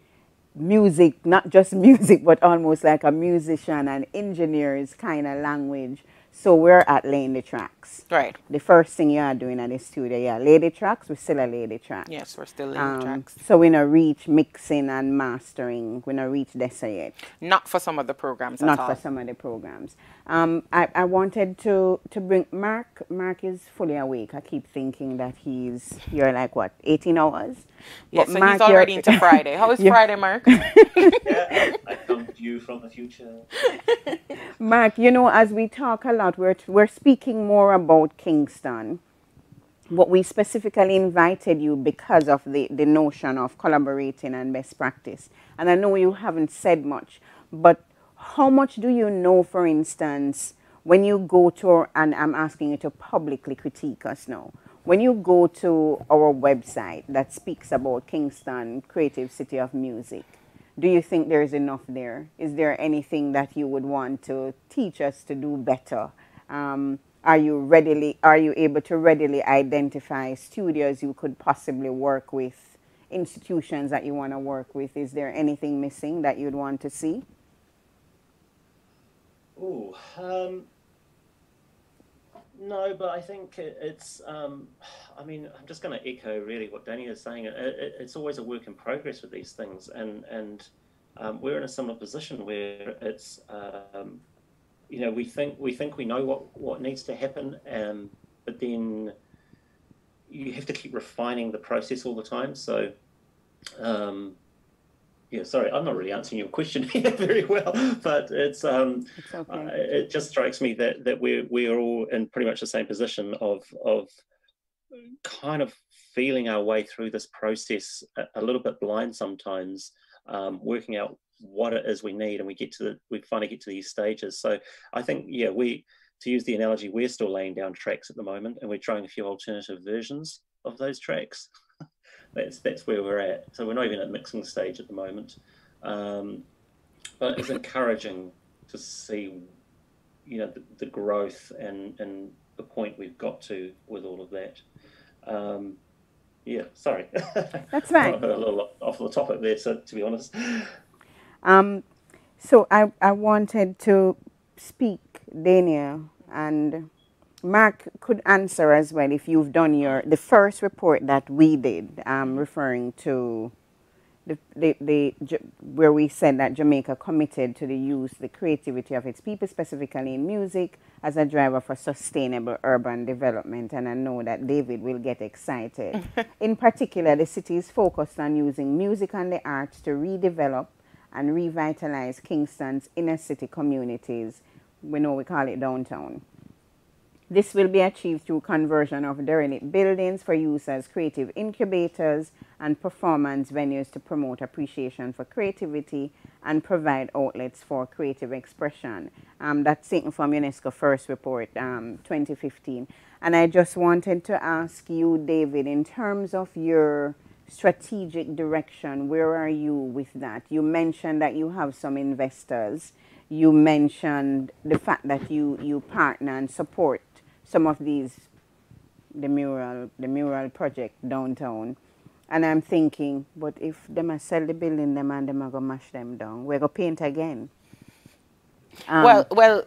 music, not just music, but almost like a musician and engineers kind of language so we're at laying the tracks. Right. The first thing you are doing at the studio, yeah, lay the tracks. We still a lay the tracks. Yes, we're still laying um, tracks. So we're not reach mixing and mastering. We not reach this yet. Not for some of the programs. Not for some of the programs. Um, I, I wanted to to bring Mark. Mark is fully awake. I keep thinking that he's you're like what 18 hours. Yeah, but so Mark, he's already into Friday. How is Friday, Mark? yeah, I come to you from the future. Mark, you know, as we talk a lot, we're, we're speaking more about Kingston. What we specifically invited you because of the, the notion of collaborating and best practice. And I know you haven't said much, but how much do you know, for instance, when you go to, and I'm asking you to publicly critique us now, when you go to our website that speaks about Kingston Creative City of Music, do you think there's enough there? Is there anything that you would want to teach us to do better Um, are you readily are you able to readily identify studios you could possibly work with, institutions that you want to work with? Is there anything missing that you'd want to see? Oh, um, no, but I think it, it's. Um, I mean, I'm just going to echo really what Danny is saying. It, it, it's always a work in progress with these things, and and um, we're in a similar position where it's. Um, you know, we think we think we know what what needs to happen, um, but then you have to keep refining the process all the time. So, um, yeah, sorry, I'm not really answering your question here very well, but it's um, it's okay. uh, it just strikes me that that we're we're all in pretty much the same position of of kind of feeling our way through this process a, a little bit blind sometimes, um, working out what it is we need, and we get to the we finally get to these stages. So I think yeah, we to use the analogy, we're still laying down tracks at the moment, and we're trying a few alternative versions of those tracks that's that's where we're at. So we're not even at mixing stage at the moment, um, but it's encouraging to see, you know, the, the, growth and and the point we've got to with all of that. Um, yeah, sorry. That's right. a little off the topic there, so to be honest. Um, so I I wanted to speak, Daniel, and Mark could answer as well if you've done your the first report that we did, um, referring to the, the, the where we said that Jamaica committed to the use the creativity of its people, specifically in music, as a driver for sustainable urban development. And I know that David will get excited. in particular, the city is focused on using music and the arts to redevelop and revitalize Kingston's inner city communities. We know we call it downtown. This will be achieved through conversion of derelict buildings for use as creative incubators and performance venues to promote appreciation for creativity and provide outlets for creative expression. Um, that's taken from UNESCO first report, um, 2015. And I just wanted to ask you, David, in terms of your strategic direction, where are you with that? You mentioned that you have some investors. You mentioned the fact that you, you partner and support some of these, the mural, the mural project downtown. And I'm thinking, but if them a sell the building them and them are gonna mash them down, we're gonna paint again. Um, well, well,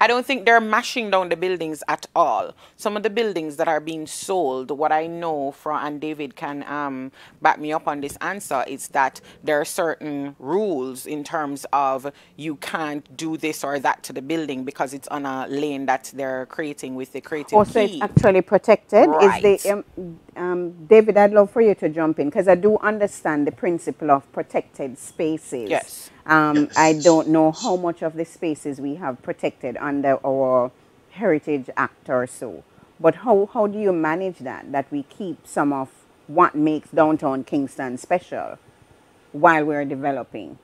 I don't think they're mashing down the buildings at all. Some of the buildings that are being sold, what I know from, and David can um, back me up on this answer, is that there are certain rules in terms of you can't do this or that to the building because it's on a lane that they're creating with the creative oh, so it's actually protected? Right. Is the, um, um, David, I'd love for you to jump in because I do understand the principle of protected spaces. Yes. Um, yes. I don't know how much of the spaces we have protected under our Heritage Act or so. But how, how do you manage that, that we keep some of what makes downtown Kingston special while we're developing?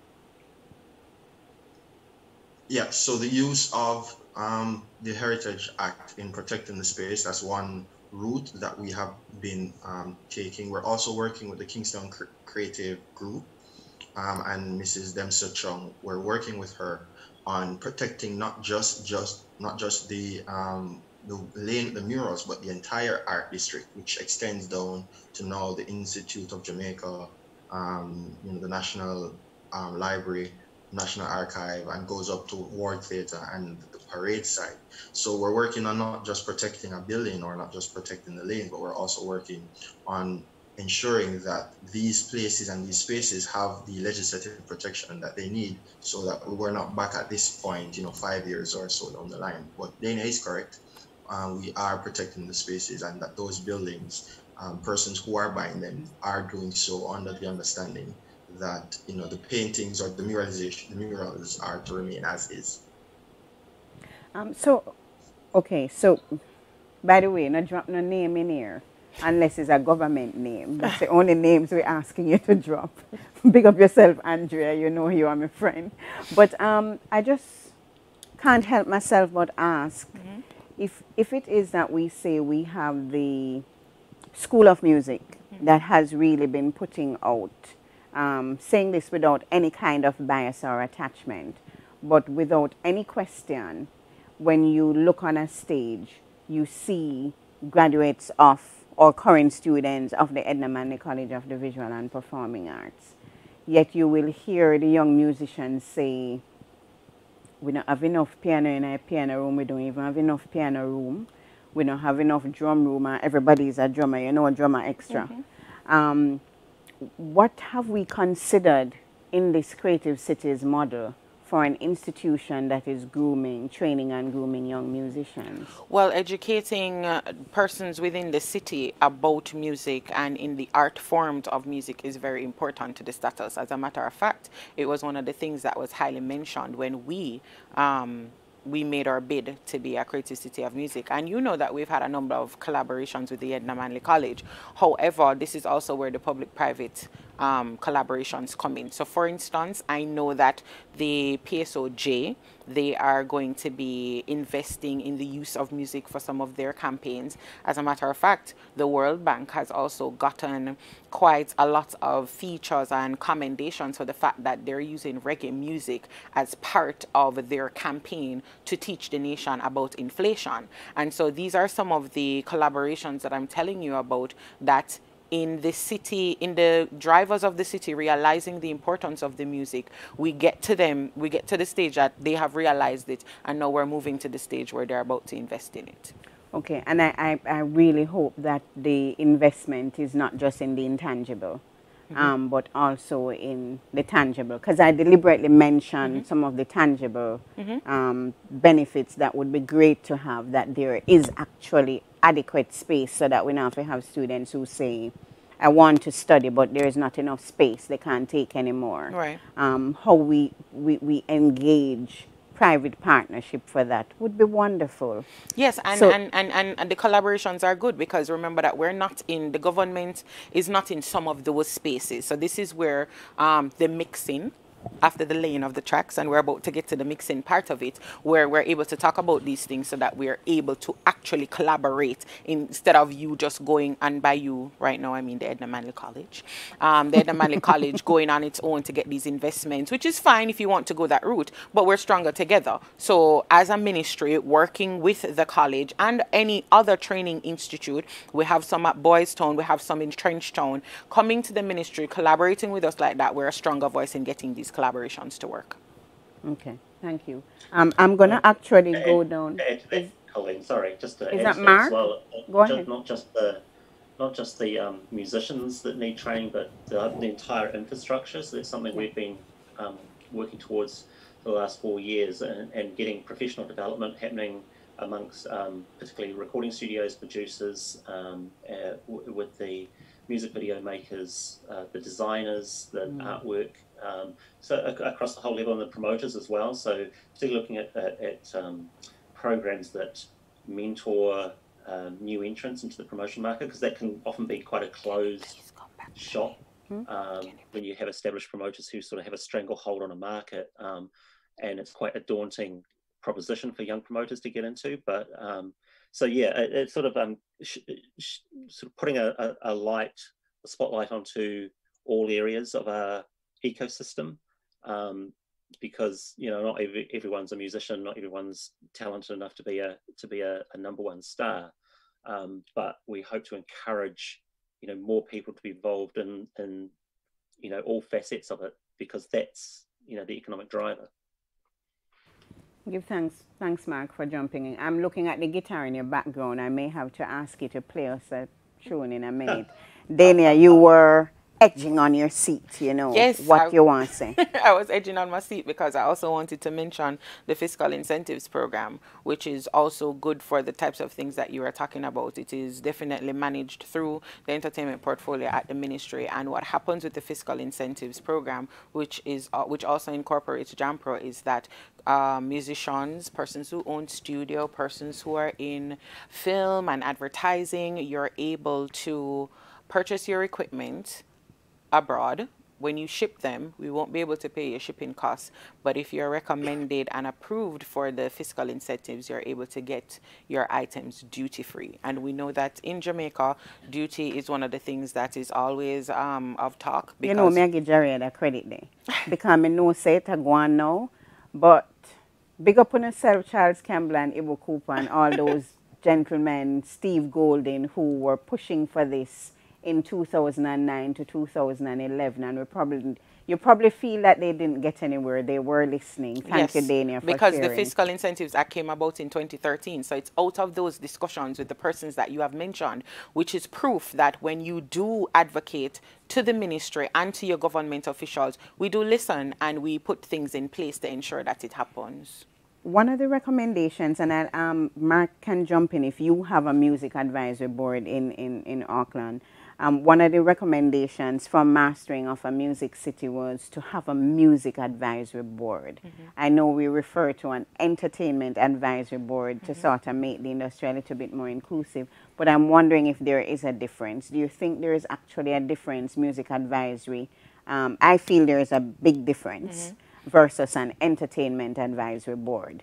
Yeah, so the use of um, the Heritage Act in protecting the space, that's one route that we have been um, taking. We're also working with the Kingston Creative Group um, and Mrs. Dempster Chung. We're working with her on protecting not just just not just the um, the lane, the murals, but the entire art district, which extends down to now the Institute of Jamaica, um, you know, the National um, Library, National Archive, and goes up to Ward Theatre and the parade site. So we're working on not just protecting a building or not just protecting the lane, but we're also working on ensuring that these places and these spaces have the legislative protection that they need so that we're not back at this point, you know, five years or so down the line. But Dana is correct. Um, we are protecting the spaces and that those buildings, um, persons who are buying them are doing so under the understanding that, you know, the paintings or the muralization, the murals are to remain as is. Um, so, okay, so by the way, not drop no name in here unless it's a government name. That's the only names we're asking you to drop. Big up yourself, Andrea. You know you are my friend. But um, I just can't help myself but ask mm -hmm. if if it is that we say we have the School of Music mm -hmm. that has really been putting out, um, saying this without any kind of bias or attachment, but without any question, when you look on a stage, you see graduates of or current students of the Edna Manley College of the Visual and Performing Arts. Yet you will hear the young musicians say, we don't have enough piano in our piano room, we don't even have enough piano room, we don't have enough drum room, and everybody is a drummer, you know, a drummer extra. Mm -hmm. um, what have we considered in this Creative Cities model for an institution that is grooming, training and grooming young musicians? Well, educating uh, persons within the city about music and in the art forms of music is very important to the status. As a matter of fact, it was one of the things that was highly mentioned when we um, we made our bid to be a creative city of music. And you know that we've had a number of collaborations with the Edna Manley College. However, this is also where the public-private um, collaborations coming. So for instance, I know that the PSOJ, they are going to be investing in the use of music for some of their campaigns. As a matter of fact, the World Bank has also gotten quite a lot of features and commendations for the fact that they're using reggae music as part of their campaign to teach the nation about inflation. And so these are some of the collaborations that I'm telling you about that in the city, in the drivers of the city realizing the importance of the music, we get to them, we get to the stage that they have realized it, and now we're moving to the stage where they're about to invest in it. Okay, and I, I, I really hope that the investment is not just in the intangible. Mm -hmm. um, but also in the tangible. Because I deliberately mentioned mm -hmm. some of the tangible mm -hmm. um, benefits that would be great to have, that there is actually adequate space so that we not have students who say, I want to study, but there is not enough space. They can't take anymore. Right. Um, how we, we, we engage private partnership for that would be wonderful. Yes, and, so, and, and, and, and, the collaborations are good because remember that we're not in, the government is not in some of those spaces. So this is where um, the mixing after the laying of the tracks and we're about to get to the mixing part of it where we're able to talk about these things so that we're able to actually collaborate instead of you just going and by you right now I mean the Edna Manley College. Um, the Edna Manley College going on its own to get these investments which is fine if you want to go that route but we're stronger together. So as a ministry working with the college and any other training institute we have some at Boys Town we have some in Trenchtown coming to the ministry collaborating with us like that we're a stronger voice in getting these collaborations to work. Okay, thank you. Um, I'm going to actually go down. Is, Coleen, sorry, just to is that Mark? Well, go just, ahead. Not just the not just the um, musicians that need training, but the, the, entire infrastructure. So that's something we've been um, working towards for the last four years, and, and getting professional development happening amongst um, particularly recording studios, producers, um, uh, with the music video makers, uh, the designers, the mm. artwork, um, so across the whole level and the promoters as well. So particularly looking at, at, at um, programs that mentor um, new entrants into the promotion market because that can often be quite a closed shop hmm? um, when you have established promoters who sort of have a stranglehold on a market um, and it's quite a daunting proposition for young promoters to get into but um, so yeah it, it's sort of um, sort of putting a, a, a light a spotlight onto all areas of our ecosystem um, because you know not every, everyone's a musician, not everyone's talented enough to be a to be a, a number one star. Um, but we hope to encourage you know more people to be involved in in you know all facets of it because that's you know the economic driver. Give thanks, thanks, Mark, for jumping in. I'm looking at the guitar in your background. I may have to ask you to play us a tune in a minute. Dania, you were edging on your seat, you know, yes, what I, you want to say. I was edging on my seat because I also wanted to mention the fiscal incentives program, which is also good for the types of things that you are talking about. It is definitely managed through the entertainment portfolio at the ministry. And what happens with the fiscal incentives program, which is uh, which also incorporates JAMPRO, is that uh, musicians, persons who own studio, persons who are in film and advertising, you're able to purchase your equipment abroad, when you ship them, we won't be able to pay your shipping costs. But if you're recommended and approved for the fiscal incentives, you're able to get your items duty free. And we know that in Jamaica, duty is one of the things that is always um, of talk. you know, me I give JaRIA that credit there. because I know say it go on now, but Big up on yourself, Charles Campbell and Ibo Cooper and all those gentlemen, Steve Golding, who were pushing for this in 2009 to 2011, and we probably you probably feel that they didn't get anywhere. They were listening. Thank yes, you, Dania, for because sharing. the fiscal incentives act came about in 2013. So it's out of those discussions with the persons that you have mentioned, which is proof that when you do advocate to the ministry and to your government officials, we do listen and we put things in place to ensure that it happens one of the recommendations, and I, um, Mark can jump in if you have a music advisory board in, in, in Auckland, um, one of the recommendations from Mastering of a Music City was to have a music advisory board. Mm -hmm. I know we refer to an entertainment advisory board mm -hmm. to mm-hmm. sort of make the industry a little bit more inclusive, but I'm wondering if there is a difference. Do you think there is actually a difference, music advisory? Um, I feel there is a big difference mm -hmm. versus an entertainment advisory board.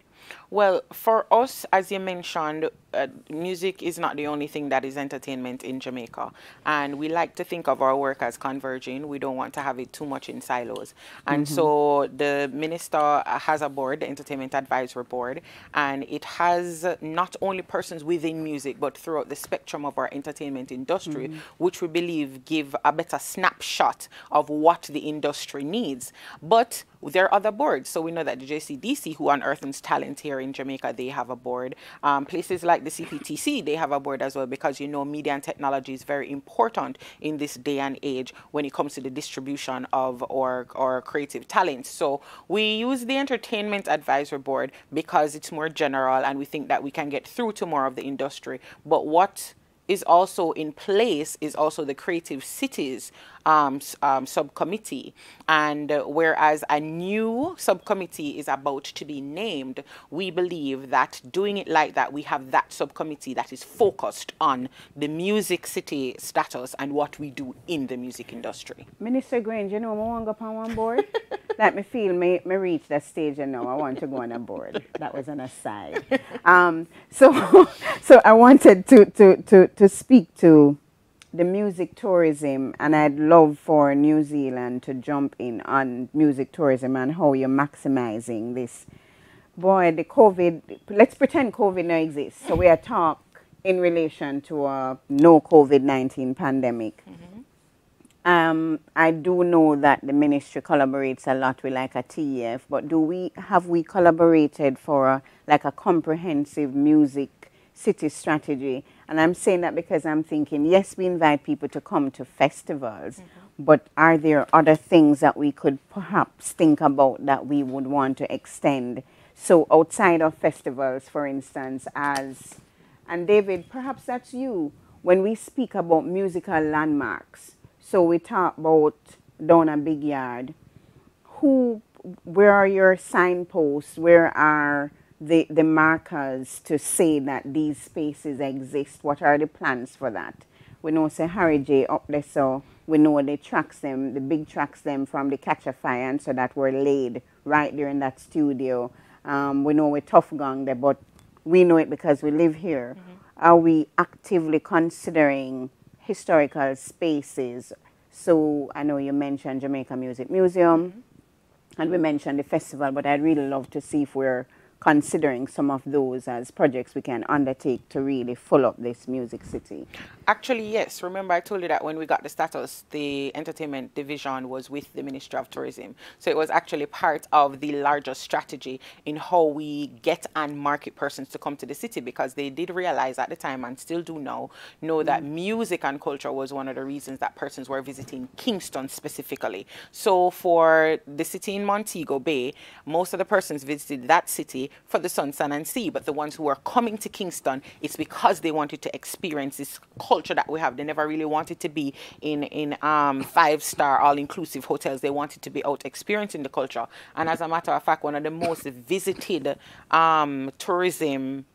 Well, for us, as you mentioned, uh, music is not the only thing that is entertainment in Jamaica. And we like to think of our work as converging. We don't want to have it too much in silos. And mm -hmm. so the minister has a board, the Entertainment Advisory Board, and it has not only persons within music, but throughout the spectrum of our entertainment industry, mm -hmm. which we believe give a better snapshot of what the industry needs. But there are other boards. So we know that the JCDC, who unearths talent here in Jamaica, they have a board. Um, places like the CPTC, they have a board as well because you know media and technology is very important in this day and age when it comes to the distribution of our, our creative talent. So we use the Entertainment Advisory Board because it's more general and we think that we can get through to more of the industry. But what is also in place is also the Creative Cities um, um, subcommittee. And uh, whereas a new subcommittee is about to be named, we believe that doing it like that, we have that subcommittee that is focused on the music city status and what we do in the music industry. Minister Grange, you know, I want to go on one board. Let me feel me, me reach that stage and now I want to go on a board. That was an aside. Um, so, so I wanted to, to, to, to speak to the music tourism, and I'd love for New Zealand to jump in on music tourism and how you're maximizing this. Boy, the COVID, let's pretend COVID no exists. So we are talk in relation to a no COVID-19 pandemic. Mm -hmm. um, I do know that the ministry collaborates a lot with like a TEF, but do we, have we collaborated for a, like a comprehensive music city strategy and I'm saying that because I'm thinking, yes, we invite people to come to festivals, mm -hmm. but are there other things that we could perhaps think about that we would want to extend? So outside of festivals, for instance, as, and David, perhaps that's you, when we speak about musical landmarks, so we talk about down a big yard, who, where are your signposts? Where are the, the markers to say that these spaces exist? What are the plans for that? We know say Harry J up there, so we know the tracks them, the big tracks them from the Catch a Fire and so that were laid right there in that studio. Um, we know we Tuff Gong there, but we know it because we live here. Mm -hmm. Are we actively considering historical spaces? So I know you mentioned Jamaica Music Museum, mm -hmm. and we mentioned the festival, but I'd really love to see if we're considering some of those as projects we can undertake to really fill up this music city? Actually, yes. Remember, I told you that when we got the status, the entertainment division was with the Ministry of Tourism. So it was actually part of the larger strategy in how we get and market persons to come to the city because they did realize at the time and still do now, know that mm. music and culture was one of the reasons that persons were visiting Kingston specifically. So for the city in Montego Bay, most of the persons visited that city for the sun, sun, and sea. But the ones who are coming to Kingston, it's because they wanted to experience this culture that we have. They never really wanted to be in, in um, five-star, all-inclusive hotels. They wanted to be out experiencing the culture. And as a matter of fact, one of the most visited um, tourism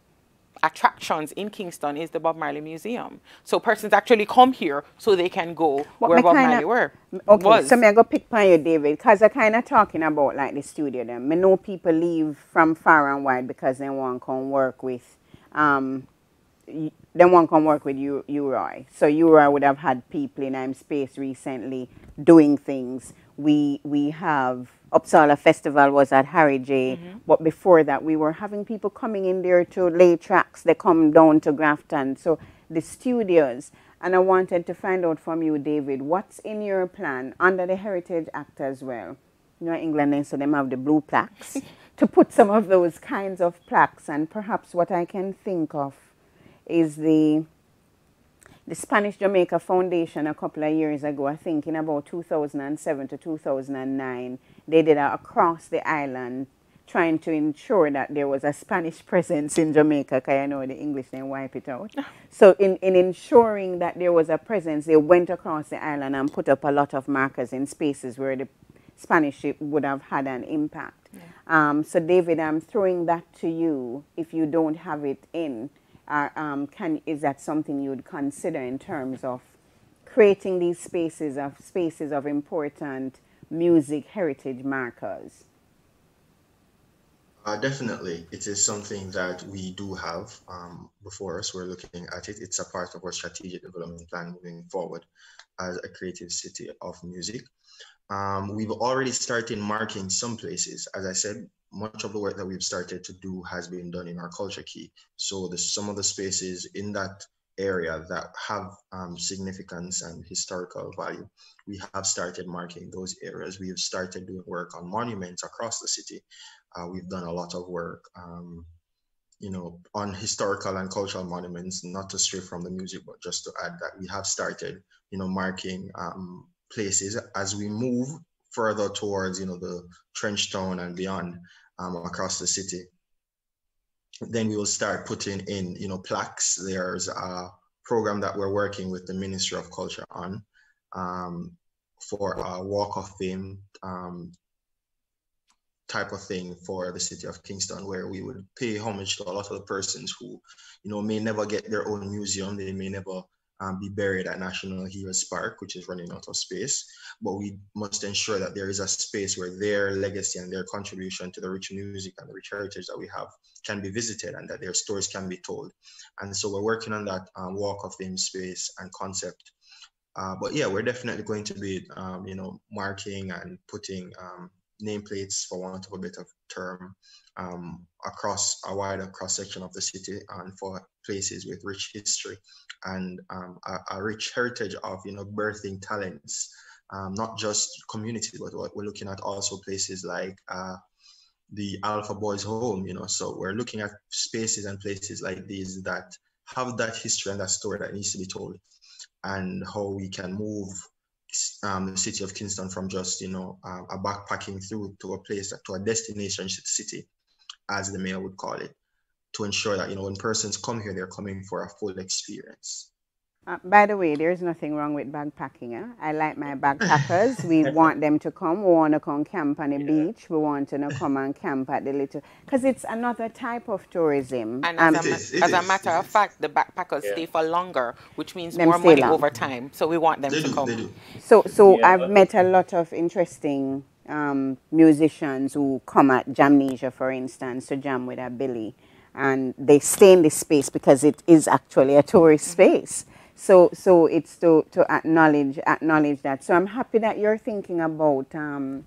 attractions in Kingston is the Bob Marley Museum. So persons actually come here so they can go but where Bob Marley were. Okay, was. so me I go pick on you, David, because I kind of talking about like the studio them. Me know people leave from far and wide because they want to come work with, um, they want to come work with you, U-Roy. So U-Roy would have had people in I'm Space recently doing things we we have Uppsala Festival was at Harry J. Mm-hmm. But before that, we were having people coming in there to lay tracks. They come down to Grafton. So the studios. And I wanted to find out from you, David, what's in your plan under the Heritage Act as well? You know, England, so them have the blue plaques. to put some of those kinds of plaques. And perhaps what I can think of is the the Spanish Jamaica Foundation a couple of years ago, I think in about 2007 to 2009, they did a across the island trying to ensure that there was a Spanish presence in Jamaica, because I know the English didn't wipe it out. so in, in ensuring that there was a presence, they went across the island and put up a lot of markers in spaces where the Spanish ship would have had an impact. Yeah. Um, so David, I'm throwing that to you if you don't have it in. Uh, um, can, is that something you would consider in terms of creating these spaces of spaces of important music heritage markers? Uh, definitely, it is something that we do have um, before us. We're looking at it. It's a part of our strategic development plan moving forward as a creative city of music. Um, we've already started marking some places. As I said, much of the work that we've started to do has been done in our culture key. So the, some of the spaces in that area that have um, significance and historical value, we have started marking those areas. We have started doing work on monuments across the city. Uh, we've done a lot of work, um, you know, on historical and cultural monuments, not to stray from the music, but just to add that we have started, you know, marking um, places as we move further towards, you know, the trench town and beyond um, across the city. Then we will start putting in, you know, plaques. There's a program that we're working with the Ministry of Culture on um, for a Walk of Fame um, type of thing for the city of Kingston, where we would pay homage to a lot of the persons who, you know, may never get their own museum. They may never um, be buried at National Heroes Park, which is running out of space. But we must ensure that there is a space where their legacy and their contribution to the rich music and the rich heritage that we have can be visited and that their stories can be told. And so we're working on that um, Walk of Fame space and concept. Uh, but yeah, we're definitely going to be, um, you know, marking and putting um, nameplates, for want of a better term, um, across a wider cross section of the city and for places with rich history and um, a, a, rich heritage of you know birthing talents. Um, not just community but we're looking at also places like uh, the alpha boys home you know. So we're looking at spaces and places like these that have that history and that story that needs to be told and how we can move um, the city of kingston from just you know a backpacking through to a place to a destination city as the mayor would call it, to ensure that you know when persons come here, they're coming for a full experience. Uh, by the way, there's nothing wrong with backpacking. Eh? I like my backpackers. we want them to come. We want to come camp on the yeah. beach. We want them to come and camp at the little, because it's another type of tourism. And um, as, a, is, as a, matter of fact, the backpackers yeah. stay for longer, which means them more money long. over time. So we want them they to do, come. So, so yeah, I've met a lot of interesting um, musicians who come at Jamnesia, for instance, to jam with a Billy. And they stay in this space because it is actually a tourist space. So, so it's to, to acknowledge acknowledge that. So I'm happy that you're thinking about um,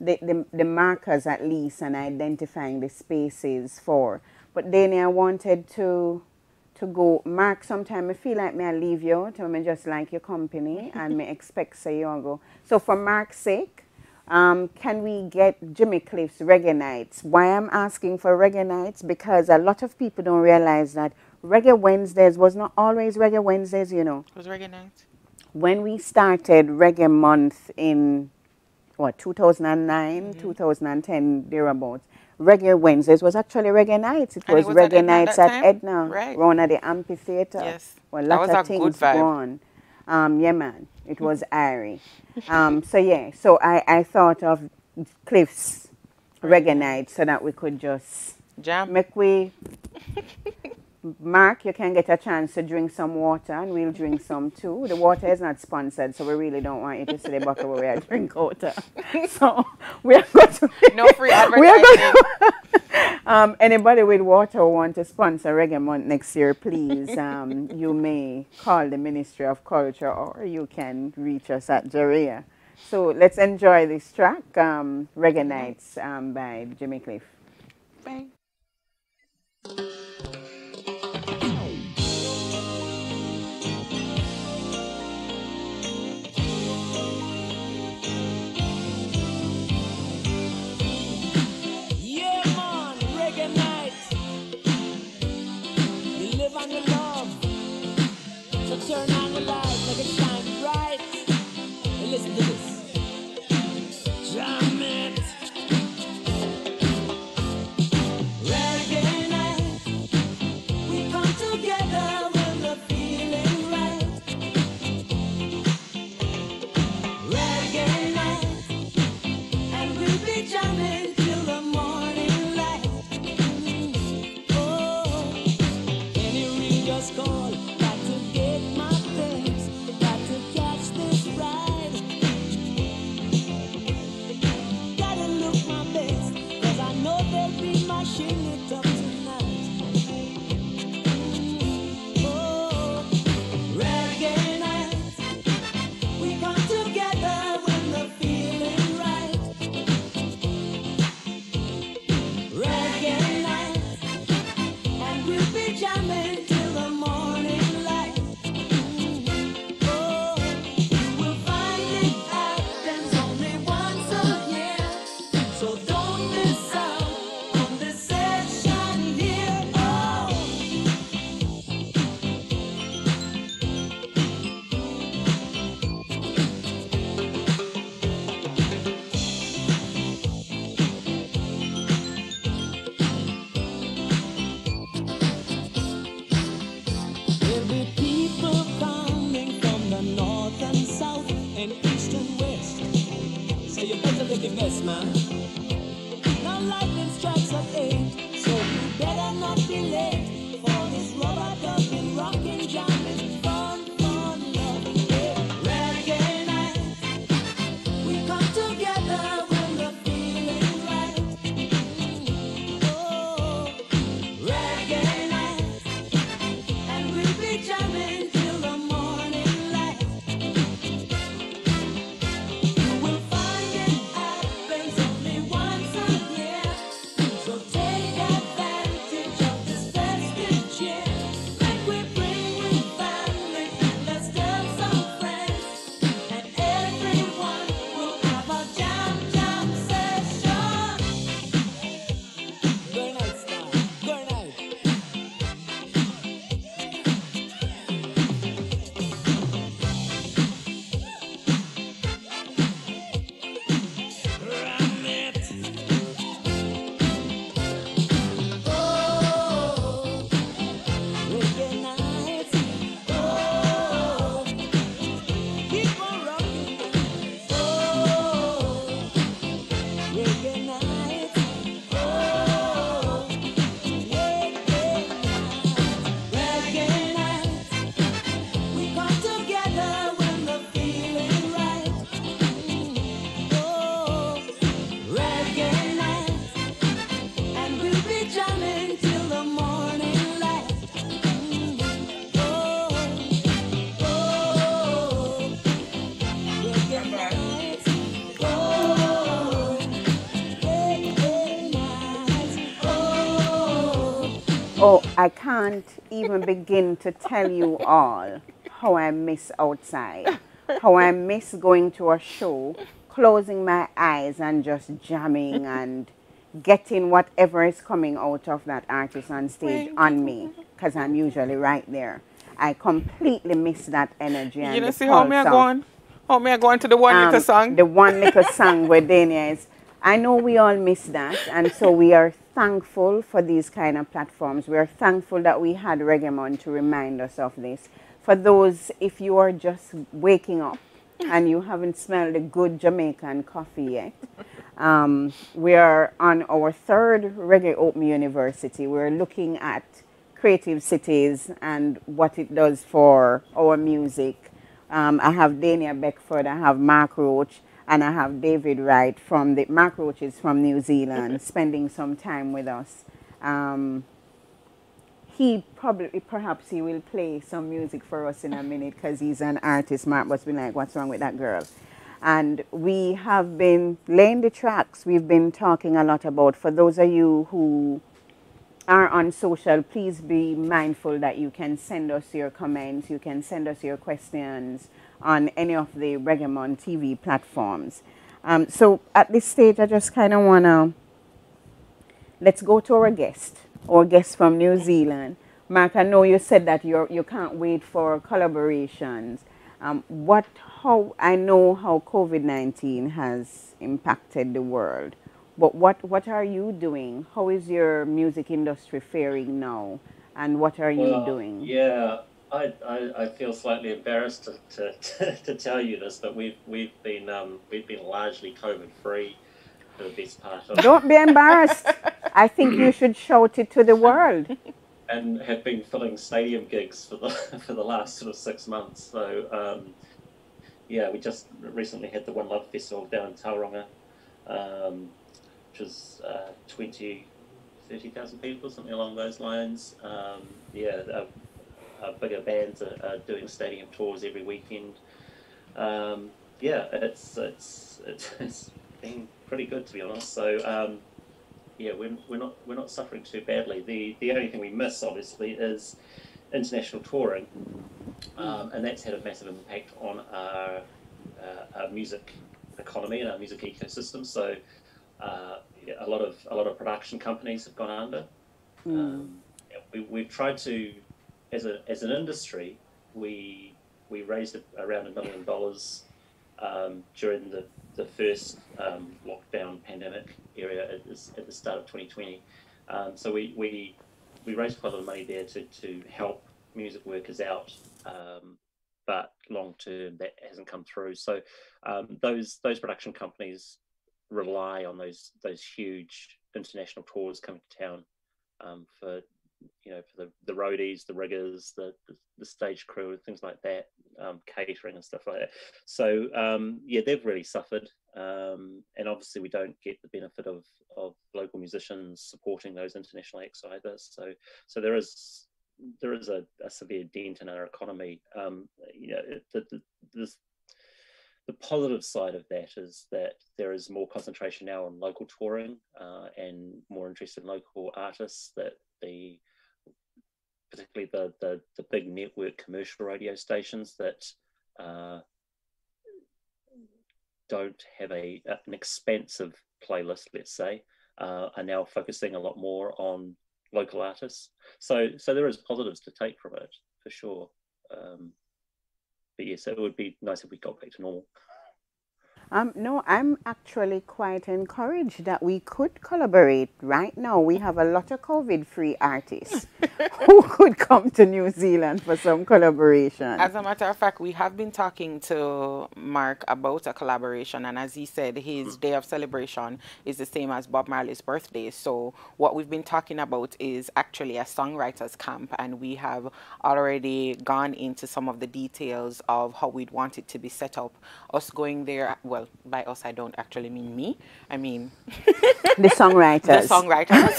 the, the, the markers at least and identifying the spaces for. But then I wanted to to go mark sometime I feel like me I leave you to me just like your company and me expect say you go. So for Mark's sake, um, can we get Jimmy Cliff's Reggae Nights? Why I'm asking for Reggae Nights? Because a lot of people don't realize that Reggae Wednesdays was not always Reggae Wednesdays, you know. It was Reggae Nights? When we started Reggae Month in, what, 2009, mm -hmm. 2010, thereabouts, Reggae Wednesdays was actually Reggae Nights. It was, it was Reggae Nights at, Edna, right. around at the amphitheater. Yes. Well, a lot of things going. Um, yeah, man. It was airy. Um, so yeah, so I, I thought of Cliff's reggae night so that we could just jam. Make we Mark, you can get a chance to drink some water and we'll drink some too. The water is not sponsored, so we really don't want you to see the bucket where we are drink water. So we are going to No free advertising. um, anybody with water want to sponsor Reggae Month next year, please, um, you may call the Ministry of Culture or you can reach us at JaRIA So let's enjoy this track, um, Reggae Nights um, by Jimmy Cliff. Bye. So I can't even begin to tell you all how I miss outside, how I miss going to a show, closing my eyes and just jamming and getting whatever is coming out of that artist on stage on me, because I'm usually right there. I completely miss that energy. and You know, the see how me of- going? How me going to the one um, little song? The one little song where Dania is. I know we all miss that, and so we are thankful for these kind of platforms. We are thankful that we had Reggaeton to remind us of this. For those, if you are just waking up and you haven't smelled a good Jamaican coffee yet, um, we are on our third Reggae Open University. We're looking at creative cities and what it does for our music. Um, I have Dania Beckford, I have Mark Roach, and I have David Wright from the Mark Roach is from New Zealand, spending some time with us. Um, he probably, perhaps he will play some music for us in a minute because he's an artist. Mark must be like, what's wrong with that girl? And we have been laying the tracks. We've been talking a lot about, for those of you who are on social, please be mindful that you can send us your comments, you can send us your questions on any of the Reggaeton TV platforms. Um, so at this stage, I just kind of want to let's go to our guest, our guest from New Zealand. Mark, I know you said that you you can't wait for collaborations. Um, what, how, I know how COVID-19 has impacted the world, but what, what are you doing? How is your music industry faring now? And what are Well, you doing? Yeah, I, I, I feel slightly embarrassed to, to, to, to tell you this, but we've we've been um, we've been largely COVID free for the best part of Don't be embarrassed. I think you should shout it to the world. and have been filling stadium gigs for the for the last sort of six months. So um, yeah, we just recently had the One Love Festival down in Tauranga, um, which was uh, 20, 30,000 people, something along those lines. Um, yeah, our, our bigger bands are, are doing stadium tours every weekend. Um, yeah, it's, it's it's it's been pretty good to be honest. So um, yeah, we're, we're not we're not suffering too badly. The the only thing we miss obviously is international touring, um, and that's had a massive impact on our uh, our music economy and our music ecosystem. So uh, yeah, a lot of a lot of production companies have gone under. Um, yeah, we, we've tried to, as a as an industry, we we raised around a million dollars um, during the the first um, lockdown pandemic area at, this, at the start of 2020. Um, so we, we we raised quite a lot of money there to, to help music workers out, um, but long term that hasn't come through. So um, those those production companies rely on those those huge international tours coming to town um, for you know for the, the roadies, the riggers, the, the, the stage crew, things like that, um, catering and stuff like that. So um, yeah, they've really suffered, um, and obviously we don't get the benefit of of local musicians supporting those international acts either. So so there is there is a, a severe dent in our economy. Um, you know, the, the, this, the positive side of that is that there is more concentration now on local touring uh, and more interest in local artists. That the particularly the the, the big network commercial radio stations that uh, don't have a an expansive playlist, let's say, uh, are now focusing a lot more on local artists. So so there is positives to take from it for sure. Um, but yes, it would be nice if we got back to normal. Um, no, I'm actually quite encouraged that we could collaborate right now. We have a lot of COVID free artists who could come to New Zealand for some collaboration. As a matter of fact, we have been talking to Mark about a collaboration, and as he said, his day of celebration is the same as Bob Marley's birthday. So, what we've been talking about is actually a songwriters camp, and we have already gone into some of the details of how we'd want it to be set up. Us going there, well, by us, I don't actually mean me, I mean the songwriters. the songwriters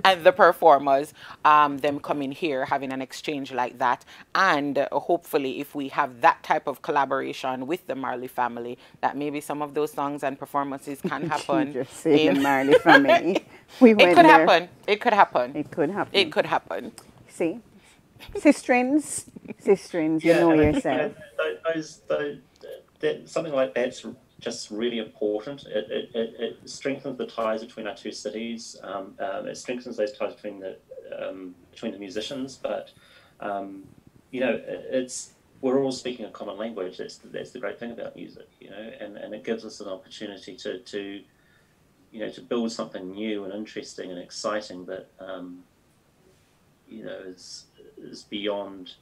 and the performers, um, them coming here, having an exchange like that. And uh, hopefully, if we have that type of collaboration with the Marley family, that maybe some of those songs and performances can happen. Just say the in- Marley family. We it went could there. happen. It could happen. It could happen. It could happen. See, sisterins, sisterins, you know and I think, yourself. tho- those, those, that, something like that's just really important. It, it, it, it strengthens the ties between our two cities. Um, um, it strengthens those ties between the um, between the musicians. But um, you know, it, it's we're all speaking a common language. That's the, that's the great thing about music. You know, and, and it gives us an opportunity to to you know to build something new and interesting and exciting that um, you know is is beyond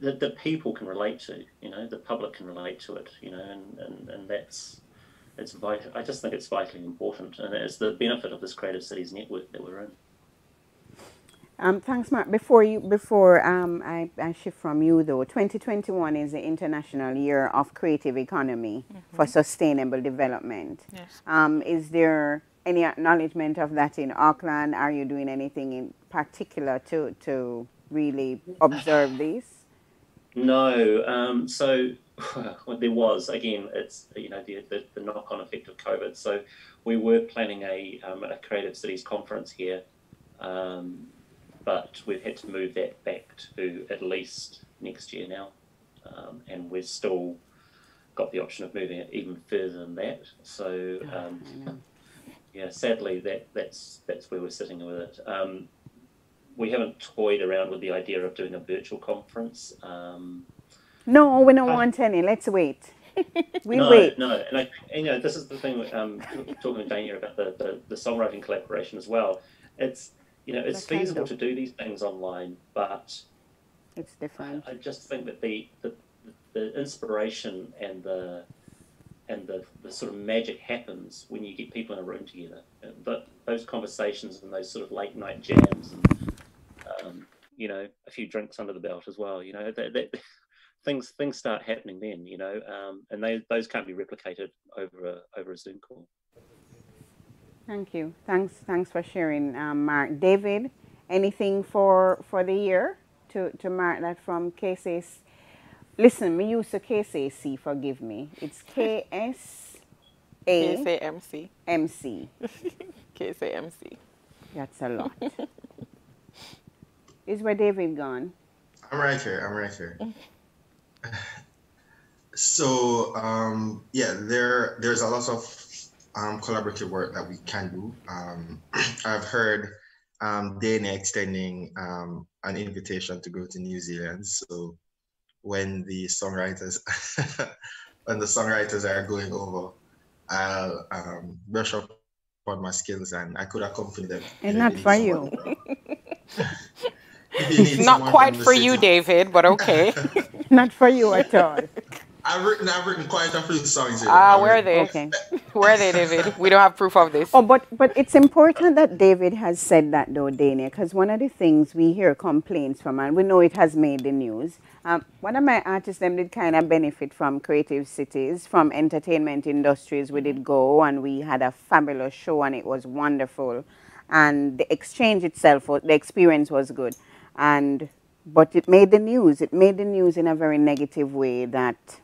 that the people can relate to, you know, the public can relate to it, you know, and, and, and that's it's vital. I just think it's vitally important, and it's the benefit of this Creative Cities network that we're in. Um, thanks, Mark. Before you, before um, I, I shift from you though, 2021 is the International Year of Creative Economy for Sustainable Development. Yes. Um, is there any acknowledgement of that in Auckland? Are you doing anything in particular to to really observe this? No, um, so well, there was again. It's you know the, the, the knock-on effect of COVID. So we were planning a, um, a creative cities conference here, um, but we've had to move that back to at least next year now, um, and we're still got the option of moving it even further than that. So um, yeah, sadly that that's that's where we're sitting with it. We haven't toyed around with the idea of doing a virtual conference. Um, no, we don't want any. Let's wait. we no, wait. No, and, I, and, you know, this is the thing. Um, talking to Dania about the, the, the, songwriting collaboration as well. It's you know it's feasible to do these things online, but it's different. I, I just think that the, the the inspiration and the and the, the sort of magic happens when you get people in a room together. But those conversations and those sort of late night jams and you know a few drinks under the belt as well. You know that, that things things start happening then, you know, um, and they those can't be replicated over a over a Zoom call. Thank you. Thanks. Thanks for sharing, um, Mark. David, anything for for the year to to mark that from KSAC? Listen, me use the KSAC. Forgive me. It's KS A KSAMC. MC. KSAMC. That's a lot. Is where David gone? I'm right here. I'm right here. so um, yeah, there there's a lot of um, collaborative work that we can do. Um, I've heard um, Dania extending um, an invitation to go to New Zealand. So when the songwriters when the songwriters are going over, I'll um, brush up on my skills and I could accompany them. It's not for you. not quite for you, David, but okay. not for you at all. I've written I've written quite a few songs. here. Ah, uh, where are they? Okay. where are they, David? We don't have proof of this. Oh, but but it's important that David has said that though, Dania, because one of the things we hear complaints from, and we know it has made the news. Um, one of my artists them did kind of benefit from creative cities, from entertainment industries. We did go and we had a fabulous show and it was wonderful, and the exchange itself, the experience was good and but it made the news. It made the news in a very negative way that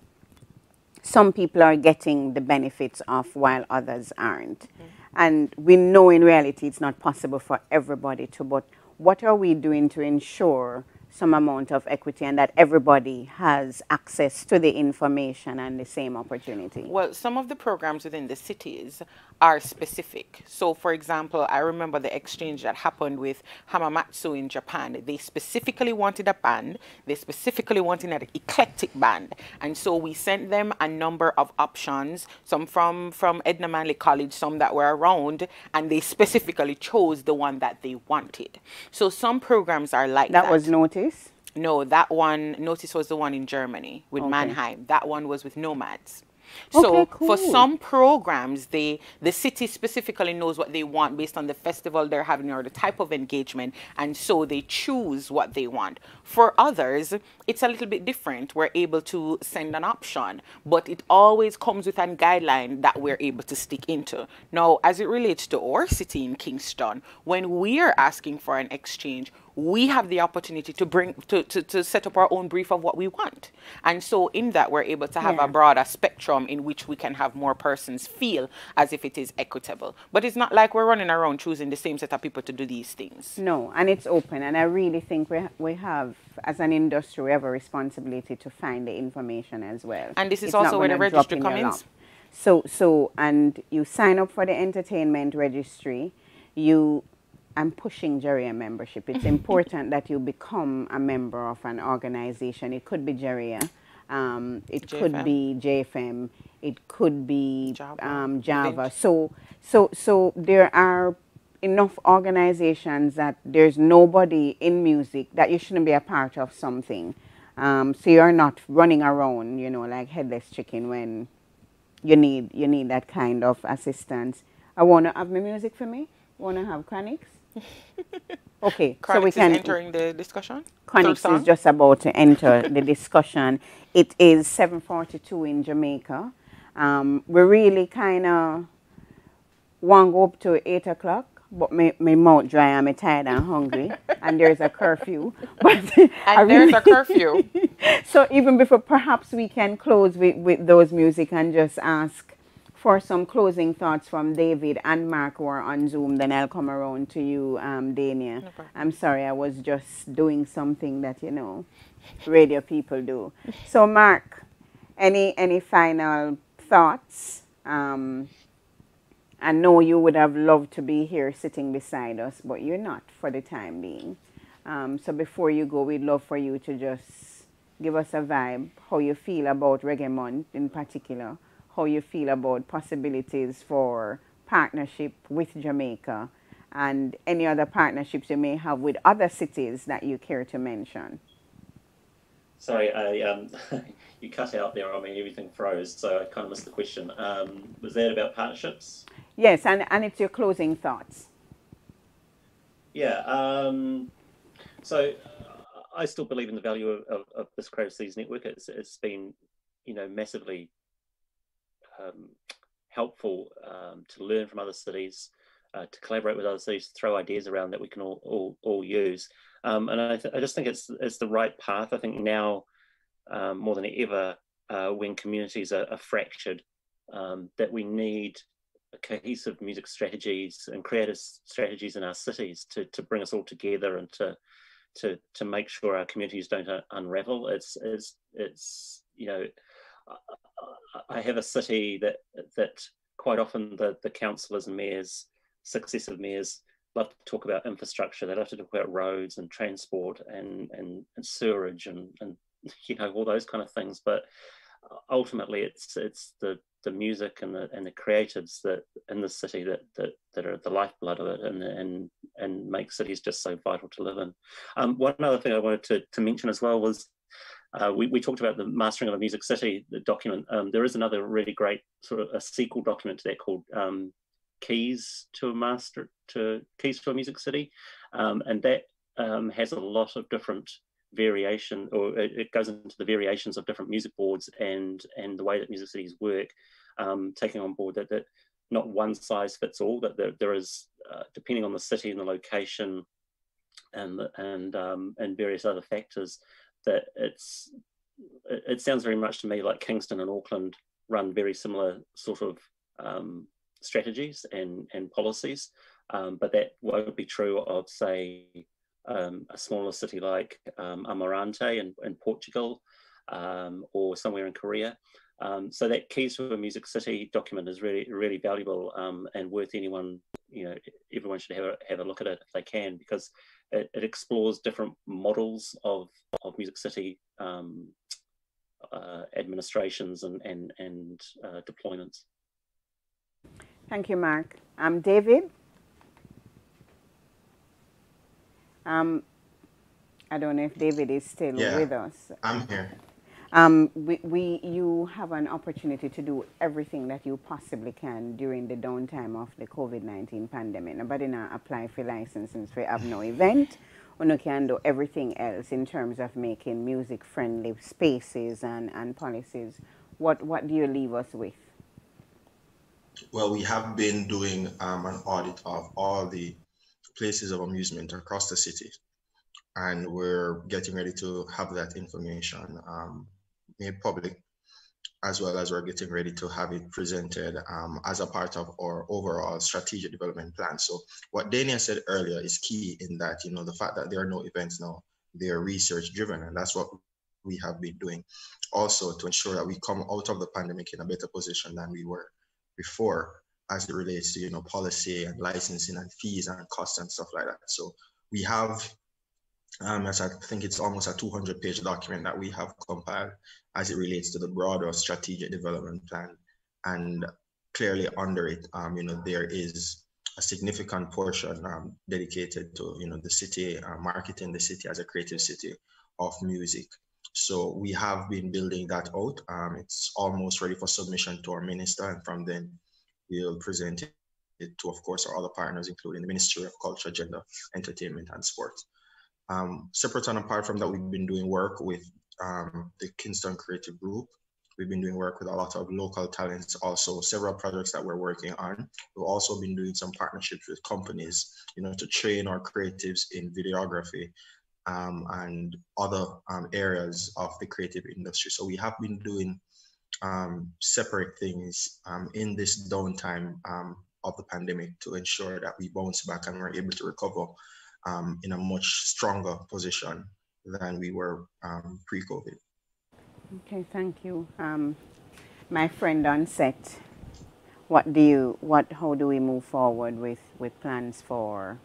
some people are getting the benefits of while others aren't. Mm. And we know in reality it's not possible for everybody to, but what are we doing to ensure some amount of equity and that everybody has access to the information and the same opportunity? Well, some of the programs within the cities are specific. So, for example, I remember the exchange that happened with Hamamatsu in Japan. They specifically wanted a band, they specifically wanted an eclectic band. And so we sent them a number of options, some from, from Edna Manley College, some that were around, and they specifically chose the one that they wanted. So some programs are like that. That was Notice? No, that one, Notice was the one in Germany with okay. Mannheim. That one was with Nomads. So okay, cool. for some programs, they the city specifically knows what they want based on the festival they're having or the type of engagement, and so they choose what they want. For others, it's a little bit different. We're able to send an option, but it always comes with a guideline that we're able to stick into. Now, as it relates to our city in Kingston, when we are asking for an exchange, we have the opportunity to bring to, to, to set up our own brief of what we want. And so in that we're able to have yeah. a broader spectrum in which we can have more persons feel as if it is equitable. But it's not like we're running around choosing the same set of people to do these things. No, and it's open and I really think we we have as an industry we have a responsibility to find the information as well. And this is it's also where the registry comes in. So so and you sign up for the entertainment registry, you I'm pushing JaRIA membership. It's important that you become a member of an organization. It could be JaRIA, um, it JFM. could be JFM, it could be Java. Um, Java. So, so, so there are enough organizations that there's nobody in music that you shouldn't be a part of something. Um, so you're not running around, you know, like headless chicken when you need you need that kind of assistance. I wanna have my music for me. Wanna have Chronixx? Okay, so we can entering the discussion. Chronixx is just about to enter the discussion. It is 7:42 in Jamaica. Um, we really kind of want go up to eight o'clock but my, my mouth dry and I'm tired and hungry, and there's a curfew. But and there's a curfew. so even before, perhaps we can close with, with those music and just ask for some closing thoughts from David and Mark who are on Zoom. Then I'll come around to you, um, Dania. No I'm sorry, I was just doing something that you know radio people do. So Mark, any any final thoughts? Um, I know you would have loved to be here sitting beside us, but you're not for the time being. Um, so before you go, we'd love for you to just give us a vibe, how you feel about Reggae Month in particular, how you feel about possibilities for partnership with Jamaica, and any other partnerships you may have with other cities that you care to mention. Sorry, I um, you cut out there I mean, Everything froze, so I kind of missed the question. Um, was that about partnerships? Yes, and, and it's your closing thoughts. Yeah. Um, so I still believe in the value of, of, of this Creative Cities Network. It's, it's been, you know, massively um, helpful um, to learn from other cities, uh, to collaborate with other cities, to throw ideas around that we can all all, all use. Um, and I, th- I just think it's it's the right path. I think now um, more than ever, uh, when communities are, are fractured, um, that we need cohesive music strategies and creative strategies in our cities to, to bring us all together and to to to make sure our communities don't unravel. It's it's it's you know I have a city that that quite often the the councillors and mayors, successive mayors, love to talk about infrastructure. They love to talk about roads and transport and and, and sewerage and and you know all those kind of things. But ultimately, it's it's the the music and the and the creatives that in the city that that that are the lifeblood of it and and and make cities just so vital to live in. Um, one other thing I wanted to, to mention as well was uh, we, we talked about the mastering of a music city the document. Um, there is another really great sort of a sequel document to that called um, Keys to a Master to Keys to a Music City, um, and that um, has a lot of different variation or it, goes into the variations of different music boards and and the way that music cities work um, taking on board that, that not one size fits all that there, there is uh, depending on the city and the location and and um, and various other factors that it's it, it, sounds very much to me like Kingston and Auckland run very similar sort of um, strategies and and policies um, but that won't be true of say um, a smaller city like um, Amarante in, in Portugal um, or somewhere in Korea. Um, so that Keys to a Music City document is really, really valuable um, and worth anyone, you know, everyone should have a, have a look at it if they can, because it, it explores different models of, of Music City um, uh, administrations and, and, and uh, deployments. Thank you, Mark. I'm David. Um, I don't know if David is still yeah, with us. I'm here. Um, we, we, you have an opportunity to do everything that you possibly can during the downtime of the COVID-19 pandemic. Nobody now apply for license since we have no event. We can do everything else in terms of making music-friendly spaces and, and policies. What, what do you leave us with? Well, we have been doing um, an audit of all the places of amusement across the city. And we're getting ready to have that information um, made public, as well as we're getting ready to have it presented um, as a part of our overall strategic development plan. So what Dania said earlier is key in that, you know, the fact that there are no events now, they are research driven, and that's what we have been doing also to ensure that we come out of the pandemic in a better position than we were before as it relates to you know policy and licensing and fees and costs and stuff like that. So we have, um, as I think it's almost a 200 page document that we have compiled as it relates to the broader strategic development plan, and clearly under it, um, you know there is a significant portion um, dedicated to you know the city uh, marketing the city as a creative city of music. So we have been building that out. Um, it's almost ready for submission to our minister, and from then we'll present it to, of course, our other partners, including the Ministry of Culture, Gender, Entertainment, and Sports. Um, separate and apart from that, we've been doing work with um, the Kingston Creative Group We've been doing work with a lot of local talents, also several projects that we're working on. We've also been doing some partnerships with companies, you know, to train our creatives in videography um, and other um, areas of the creative industry. So we have been doing um, separate things um, in this downtime of the pandemic to ensure that we bounce back and we're able to recover um, in a much stronger position than we were pre-COVID. Okay, thank you. my friend on set, what do you, what, how do we move forward with, with plans for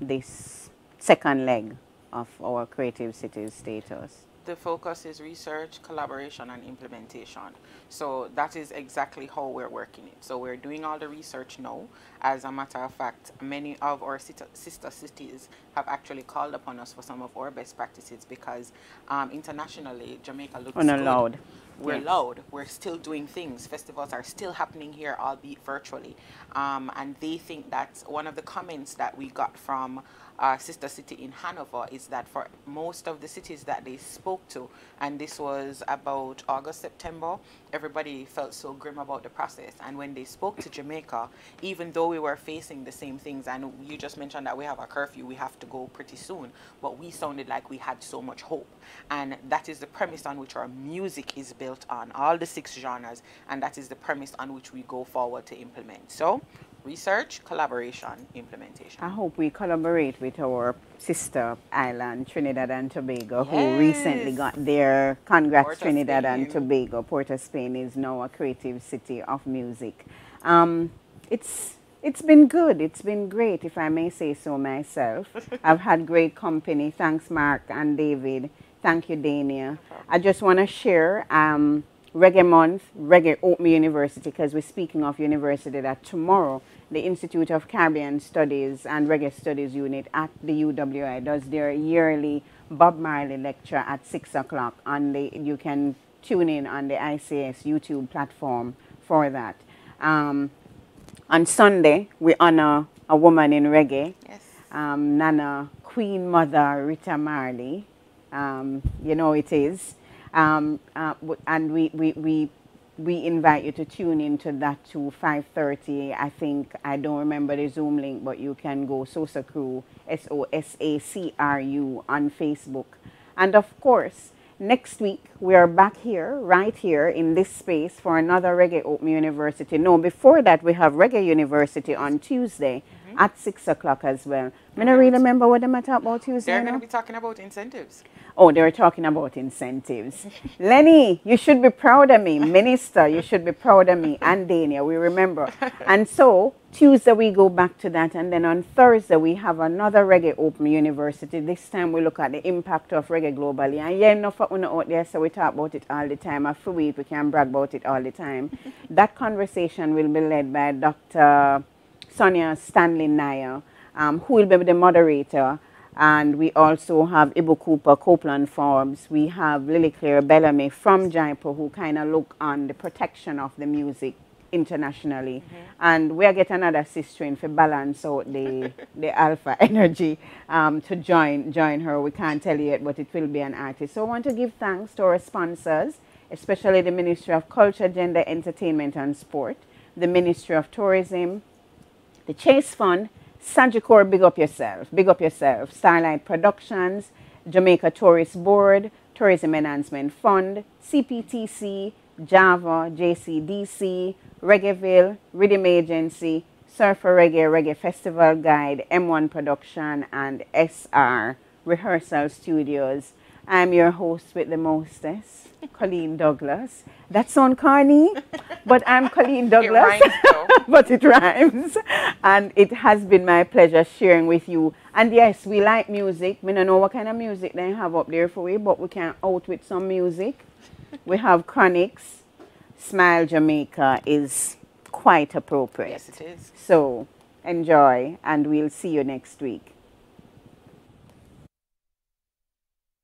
this second leg of our creative cities status? The focus is research, collaboration, and implementation. So that is exactly how we're working it. So we're doing all the research now. As a matter of fact, many of our sister cities have actually called upon us for some of our best practices because um, internationally, Jamaica looks Unallowed. good. We're yes. loud. We're still doing things. Festivals are still happening here, albeit virtually. Um, and they think that one of the comments that we got from our sister city in Hanover is that for most of the cities that they spoke to, and this was about August, September, everybody felt so grim about the process. And when they spoke to Jamaica, even though we were facing the same things, and you just mentioned that we have a curfew, we have to go pretty soon, but we sounded like we had so much hope. And that is the premise on which our music is built on, all the six genres, and that is the premise on which we go forward to implement. So research, collaboration, implementation. I hope we collaborate with our sister island, Trinidad and Tobago, yes. who recently got their, congrats Port Trinidad and Tobago. Port of Spain is now a creative city of music. Um, it's it's been good. It's been great, if I may say so myself. I've had great company. Thanks, Mark and David. Thank you, Dania. I just want to share um, Reggae Month, Reggae Open University, because we're speaking of university that tomorrow the Institute of Caribbean Studies and Reggae Studies Unit at the UWI does their yearly Bob Marley lecture at 6 o'clock. And you can tune in on the ICS YouTube platform for that. Um, on Sunday, we honor a woman in reggae, yes. um, Nana Queen Mother Rita Marley. Um, you know it is. Um, uh, and we, we, we we invite you to tune into that to 5.30. I think, I don't remember the Zoom link, but you can go Sosa Crew, S-O-S-A-C-R-U on Facebook. And of course, next week we are back here, right here in this space for another Reggae Open University. No, before that we have Reggae University on Tuesday. At 6 o'clock as well. I don't really remember what they talk about Tuesday. They're going to be talking about incentives. Oh, they were talking about incentives. Lenny, you should be proud of me. Minister, you should be proud of me. And Dania, we remember. And so Tuesday we go back to that. And then on Thursday we have another Reggae Open University. This time we look at the impact of reggae globally. And yeah, enough for una out there, so we talk about it all the time. After we we can brag about it all the time. that conversation will be led by Dr. Sonjah Stanley Niaah, um, who will be the moderator and we also have Ibo Cooper, Copeland Forbes. We have Lily Claire Bellamy from JIPO who kind of look on the protection of the music internationally. Mm -hmm. And we'll get another sister in for balance out the, the alpha energy um, to join, join her. We can't tell you yet, but it will be an artist. So I want to give thanks to our sponsors, especially the Ministry of Culture, Gender, Entertainment and Sport, the Ministry of Tourism, the Chase Fund, Sagicor, big up yourself. Big up yourself. Starlight Productions, Jamaica Tourist Board, Tourism Enhancement Fund, CPTC, Java, JCDC, Reggaeville, Rhythm Agency, Surfer Reggae, Reggae Festival Guide, M1 Production, and SR Rehearsal Studios. I'm your host with the mostest, Coleen Douglas. That's sounds corny, but I'm Coleen Douglas. It rhymes, but it rhymes. And it has been my pleasure sharing with you. And yes, we like music. We don't know what kind of music they have up there for you, but we can out with some music. we have Chronixx. Smile Jamaica is quite appropriate. Yes, it is. So enjoy, and we'll see you next week.